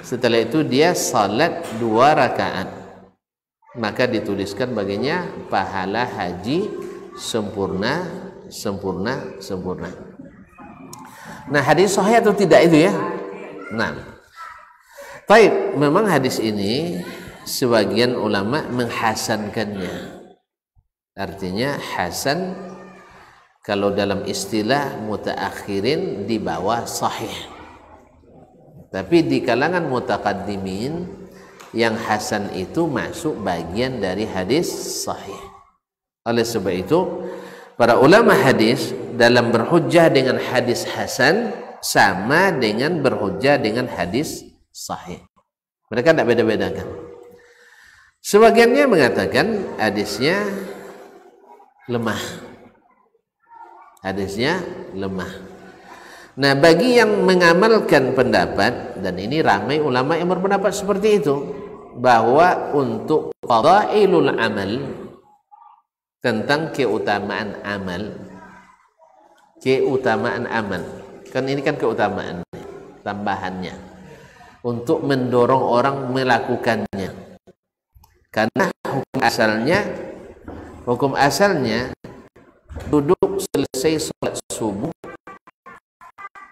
Setelah itu dia salat dua rakaat. Maka dituliskan baginya pahala haji sempurna sempurna sempurna. Nah hadis sahih atau tidak itu ya? Nah. Baik, memang hadis ini sebagian ulama menghasankannya Artinya hasan kalau dalam istilah mutaakhirin di bawah sahih. Tapi di kalangan mutaqaddimin yang hasan itu masuk bagian dari hadis sahih. Oleh sebab itu, para ulama hadis dalam berhujjah dengan hadis hasan sama dengan berhujjah dengan hadis sahih. Mereka tidak beda-bedakan. Sebagiannya mengatakan hadisnya lemah. Hadisnya lemah. Nah bagi yang mengamalkan pendapat dan ini ramai ulama yang berpendapat seperti itu bahwa untuk fadailul amal tentang keutamaan amal keutamaan amal. Kan ini kan keutamaan tambahannya. Untuk mendorong orang melakukannya karena hukum asalnya hukum asalnya duduk selesai sholat subuh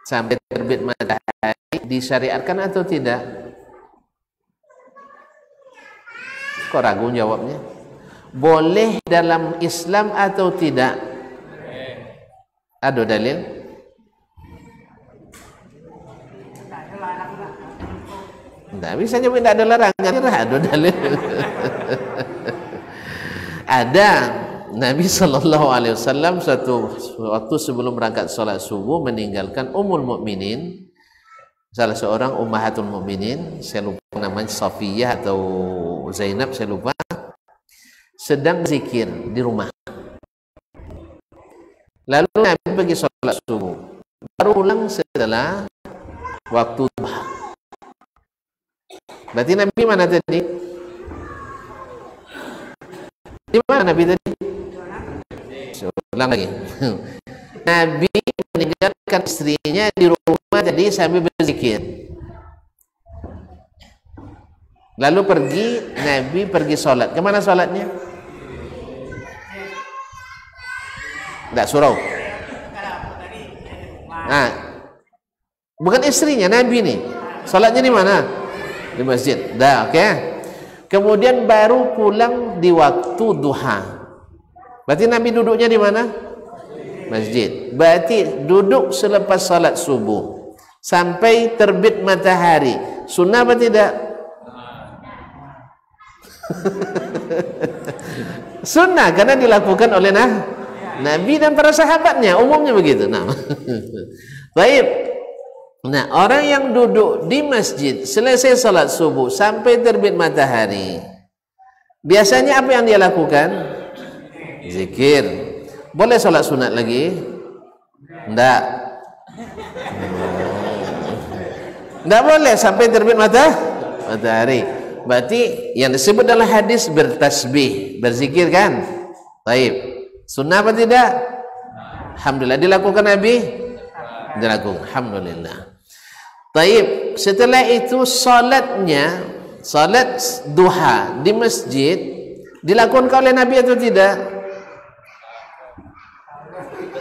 sampai terbit matahari disyariatkan atau tidak? Kok ragu jawabnya? Boleh dalam Islam atau tidak? Ada dalil? Tidak bisa jawab tidak ada larangan. Ada dalil. ada Nabi Shallallahu Alaihi Wasallam suatu waktu sebelum berangkat sholat subuh meninggalkan umul mukminin. Salah seorang ummahatul mukminin saya lupa namanya Safiyah atau Zainab saya lupa sedang zikir di rumah. Lalu Nabi pergi sholat subuh. Baru pulang setelah waktu duha berarti Nabi mana tadi? Di mana Nabi tadi? Ulang lagi. Nabi meninggalkan istrinya di rumah jadi sambil berzikir. Lalu pergi Nabi pergi sholat. Ke mana sholatnya? Tidak surau. Nah bukan istrinya Nabi nih. Sholatnya di mana di masjid dah oke okay? kemudian baru pulang di waktu duha Berarti Nabi duduknya di mana? Masjid. Berarti duduk selepas salat subuh sampai terbit matahari. Sunnah apa tidak? Sunnah karena dilakukan oleh nah, Nabi dan para sahabatnya umumnya begitu. Nah. Baik. Nah, orang yang duduk di masjid selesai salat subuh sampai terbit matahari. Biasanya apa yang dia lakukan? zikir. Boleh sholat sunat lagi? Enggak enggak boleh sampai terbit mata matahari. Berarti yang disebut dalam hadis bertasbih berzikir kan? Taib sunnah apa tidak? Alhamdulillah. Dilakukan Nabi? Dilakukan. Alhamdulillah taib setelah itu salatnya salat duha di masjid dilakukan oleh Nabi atau tidak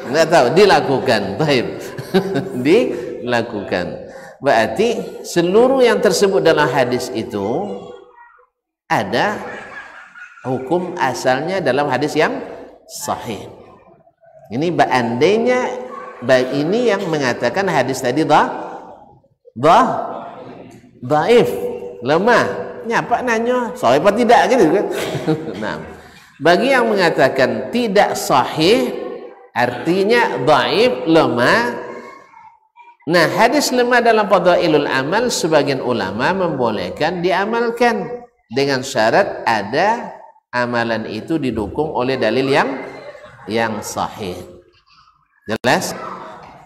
Enggak tahu dilakukan. Baik. dilakukan. Berarti seluruh yang tersebut dalam hadis itu ada hukum asalnya dalam hadis yang sahih. Ini seandainya ini yang mengatakan hadis tadi dah dah daif lemah nyapa nanya sahih apa tidak gitu kan nah bagi yang mengatakan tidak sahih Artinya dhaif, lemah. Nah, hadis lemah dalam fadailul amal sebagian ulama membolehkan diamalkan dengan syarat ada amalan itu didukung oleh dalil yang yang sahih. Jelas?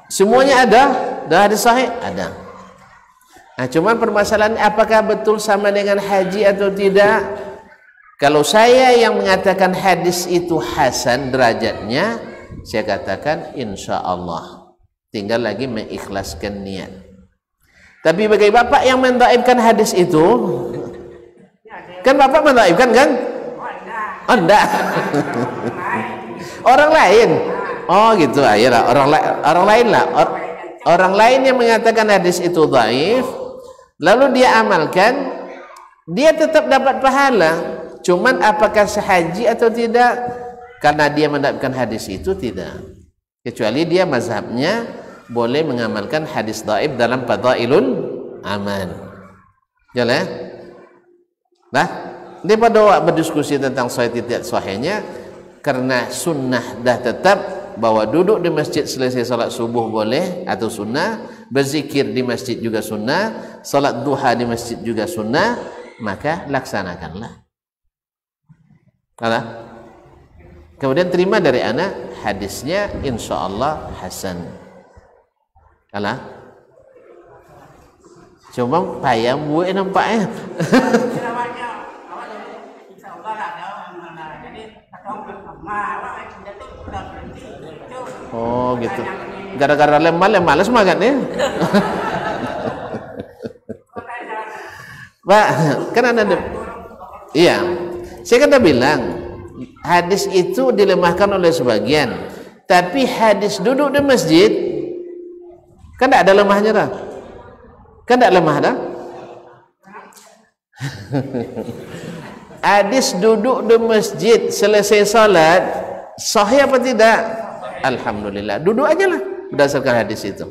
Semuanya ada? Dah hadis sahih? Ada. Nah, cuman permasalahan apakah betul sama dengan haji atau tidak? Kalau saya yang mengatakan hadis itu hasan derajatnya, saya katakan insya Allah tinggal lagi mengikhlaskan niat. Tapi bagi bapak yang mendaibkan hadis itu kan bapak mendaibkan kan? Oh enggak. Orang lain. Oh gitu. Akhirnya orang lain orang lain lah. Or, orang lain yang mengatakan hadis itu daif lalu dia amalkan dia tetap dapat pahala. Cuman apakah sehaji atau tidak? Karena dia mendapatkan hadis itu tidak. Kecuali dia mazhabnya boleh mengamalkan hadis daib dalam fadailul aman jalan ya nah daripada awak berdiskusi tentang sahih tidak sahihnya karena sunnah dah tetap bahwa duduk di masjid selesai salat subuh boleh atau sunnah berzikir di masjid juga sunnah salat duha di masjid juga sunnah maka laksanakanlah Alah? Kemudian terima dari anak hadisnya insya Allah hasan. Alah. Cuma payah buat nampaknya. oh gitu. Gara-gara lemah lemah males makan ya. Pak, kan ada Iya. Saya kan bilang, hadis itu dilemahkan oleh sebagian. Tapi hadis duduk di masjid kan tidak ada lemahnya dah? Kan tidak lemah dah? Hadis duduk di masjid selesai salat sahih apa tidak? Alhamdulillah. Duduk aja lah berdasarkan hadis itu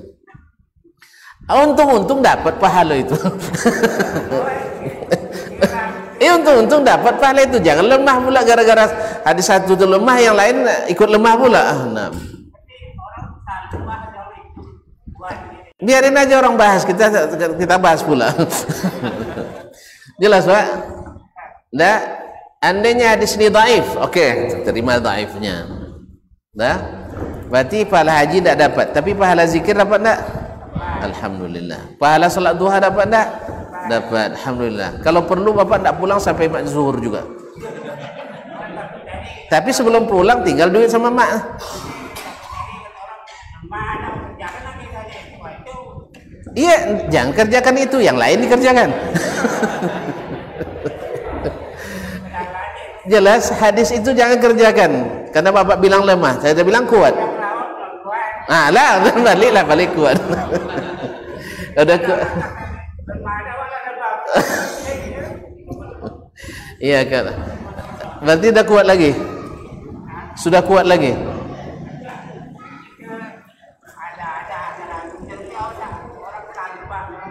untung-untung dapat pahala itu Eh untung-untung dapat pahala itu. Jangan lemah pula gara-gara hadis satu itu lemah, yang lain ikut lemah pula. Ah, nah. Biarin aja orang bahas, kita kita bahas pula. Jelas Pak? Nah, andainya hadis ini daif, oke, okay, terima daifnya. Nah, berarti pahala haji tidak dapat, tapi pahala zikir dapat tak? Alhamdulillah. Pahala salat duha dapat tak? Dapat. Alhamdulillah. Kalau perlu Bapak tidak pulang sampai mak zuhur juga. Tapi sebelum pulang tinggal duit sama mak. Iya, jangan kerjakan itu, yang lain dikerjakan. Jelas hadis itu jangan kerjakan karena bapak bilang lemah, saya bilang kuat. Ah, lah, balik lah, balik kuat. Udah kuat. Iya kan. Berarti dah kuat lagi. Sudah kuat lagi.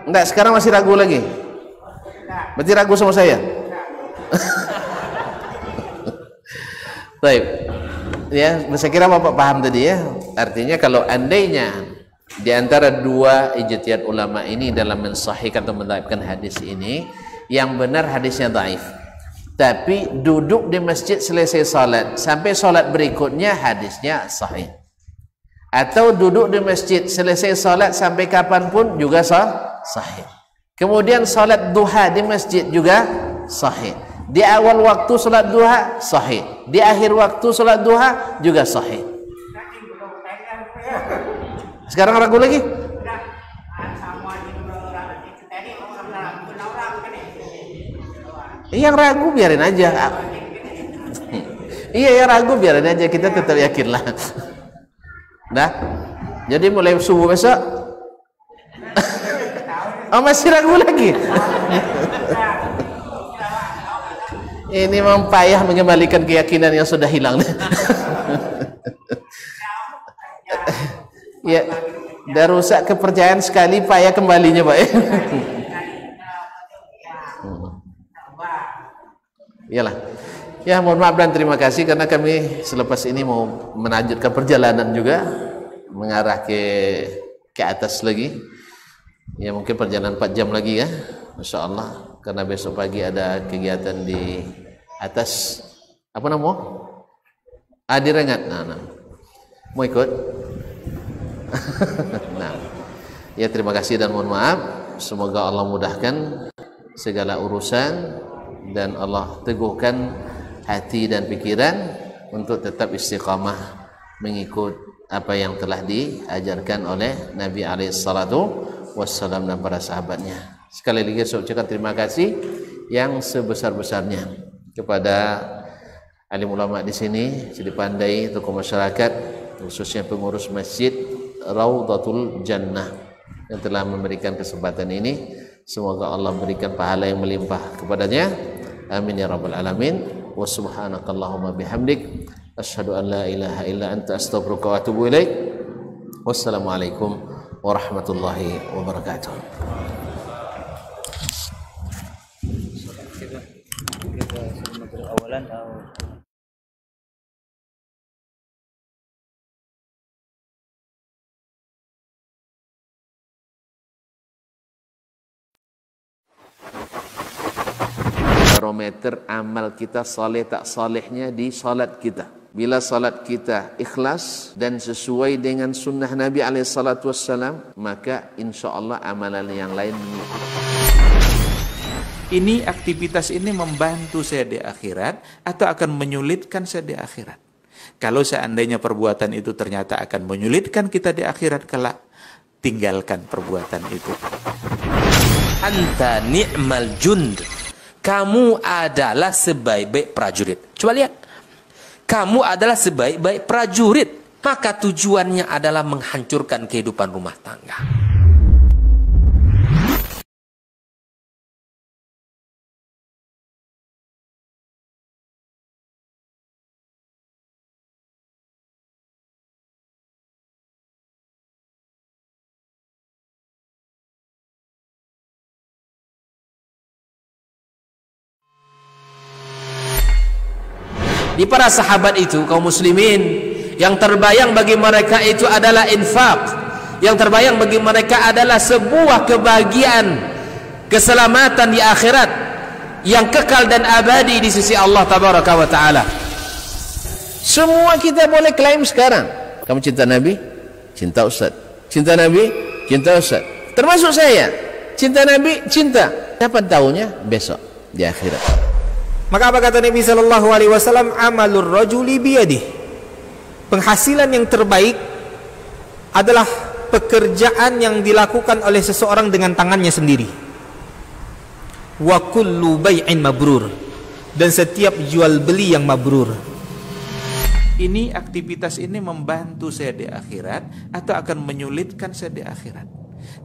Enggak, sekarang masih ragu lagi. Berarti ragu sama saya. Baik. Ya, saya kira Bapak paham tadi ya. Artinya kalau andainya di antara dua ijtihad ulama ini dalam mensahihkan atau mendhaifkan hadis ini, yang benar hadisnya dhaif. Tapi duduk di masjid selesai salat sampai salat berikutnya hadisnya sahih. Atau duduk di masjid selesai salat sampai kapan pun juga sah sahih. Kemudian salat duha di masjid juga sahih. Di awal waktu salat duha sahih. Di akhir waktu salat duha juga sahih. Sekarang ragu lagi? Yang ragu biarin aja. iya yang ragu biarin aja kita tetap yakin lah. Nah, jadi mulai subuh besok Oh masih ragu lagi. Ini memang payah mengembalikan keyakinan yang sudah hilang. ya, dah rusak kepercayaan sekali payah kembalinya, Pak. Iyalah. Ya, mohon maaf dan terima kasih karena kami selepas ini mau melanjutkan perjalanan juga mengarah ke ke atas lagi. Ya mungkin perjalanan 4 jam lagi ya. Masya Allah. Karena besok pagi ada kegiatan di atas apa nama? Adi Rengat. Nah, nah. Mau ikut? nah. Ya terima kasih dan mohon maaf. Semoga Allah mudahkan segala urusan dan Allah teguhkan hati dan pikiran untuk tetap istiqamah mengikut apa yang telah diajarkan oleh Nabi alaihi salatu wassalam dan para sahabatnya. Sekali lagi saya ucapkan terima kasih yang sebesar-besarnya kepada alim ulama di sini, jadi pandai tokoh masyarakat, khususnya pengurus masjid Raudatul Jannah yang telah memberikan kesempatan ini. Semoga Allah berikan pahala yang melimpah kepadanya. Amin ya rabbal alamin. Wa subhanakallahumma bihamdik asyhadu an la ilaha illa anta astaghfiruka wa atubu ilaik. Wassalamualaikum warahmatullahi wabarakatuh. Barometer amal kita saleh tak salehnya di salat kita bila salat kita ikhlas dan sesuai dengan sunnah Nabi SAW, maka insya Allah amalan yang lain. Ini aktivitas ini membantu saya di akhirat atau akan menyulitkan saya di akhirat. Kalau seandainya perbuatan itu ternyata akan menyulitkan kita di akhirat kelak, tinggalkan perbuatan itu. Anta ni'mal jund. Kamu adalah sebaik-baik prajurit. Coba lihat kamu adalah sebaik-baik prajurit, maka tujuannya adalah menghancurkan kehidupan rumah tangga. Di para sahabat itu kaum muslimin yang terbayang bagi mereka itu adalah infak. Yang terbayang bagi mereka adalah sebuah kebahagiaan keselamatan di akhirat yang kekal dan abadi di sisi Allah tabaraka wa taala. Semua kita boleh klaim sekarang. Kamu cinta Nabi? Cinta Ustaz. Cinta Nabi? Cinta Ustaz. Termasuk saya? Cinta Nabi? Cinta. Dapat tahunya? Besok. Di akhirat maka apa kata Nabi sallallahu alaihi wasallam? Amalur rajuli biyadihi penghasilan yang terbaik adalah pekerjaan yang dilakukan oleh seseorang dengan tangannya sendiri. Wa kullu bai'in mabrur. Dan setiap jual beli yang mabrur. Ini aktivitas ini membantu saya di akhirat atau akan menyulitkan saya di akhirat?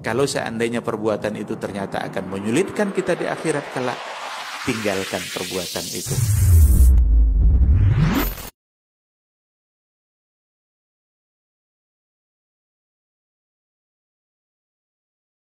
Kalau seandainya perbuatan itu ternyata akan menyulitkan kita di akhirat kelak tinggalkan perbuatan itu.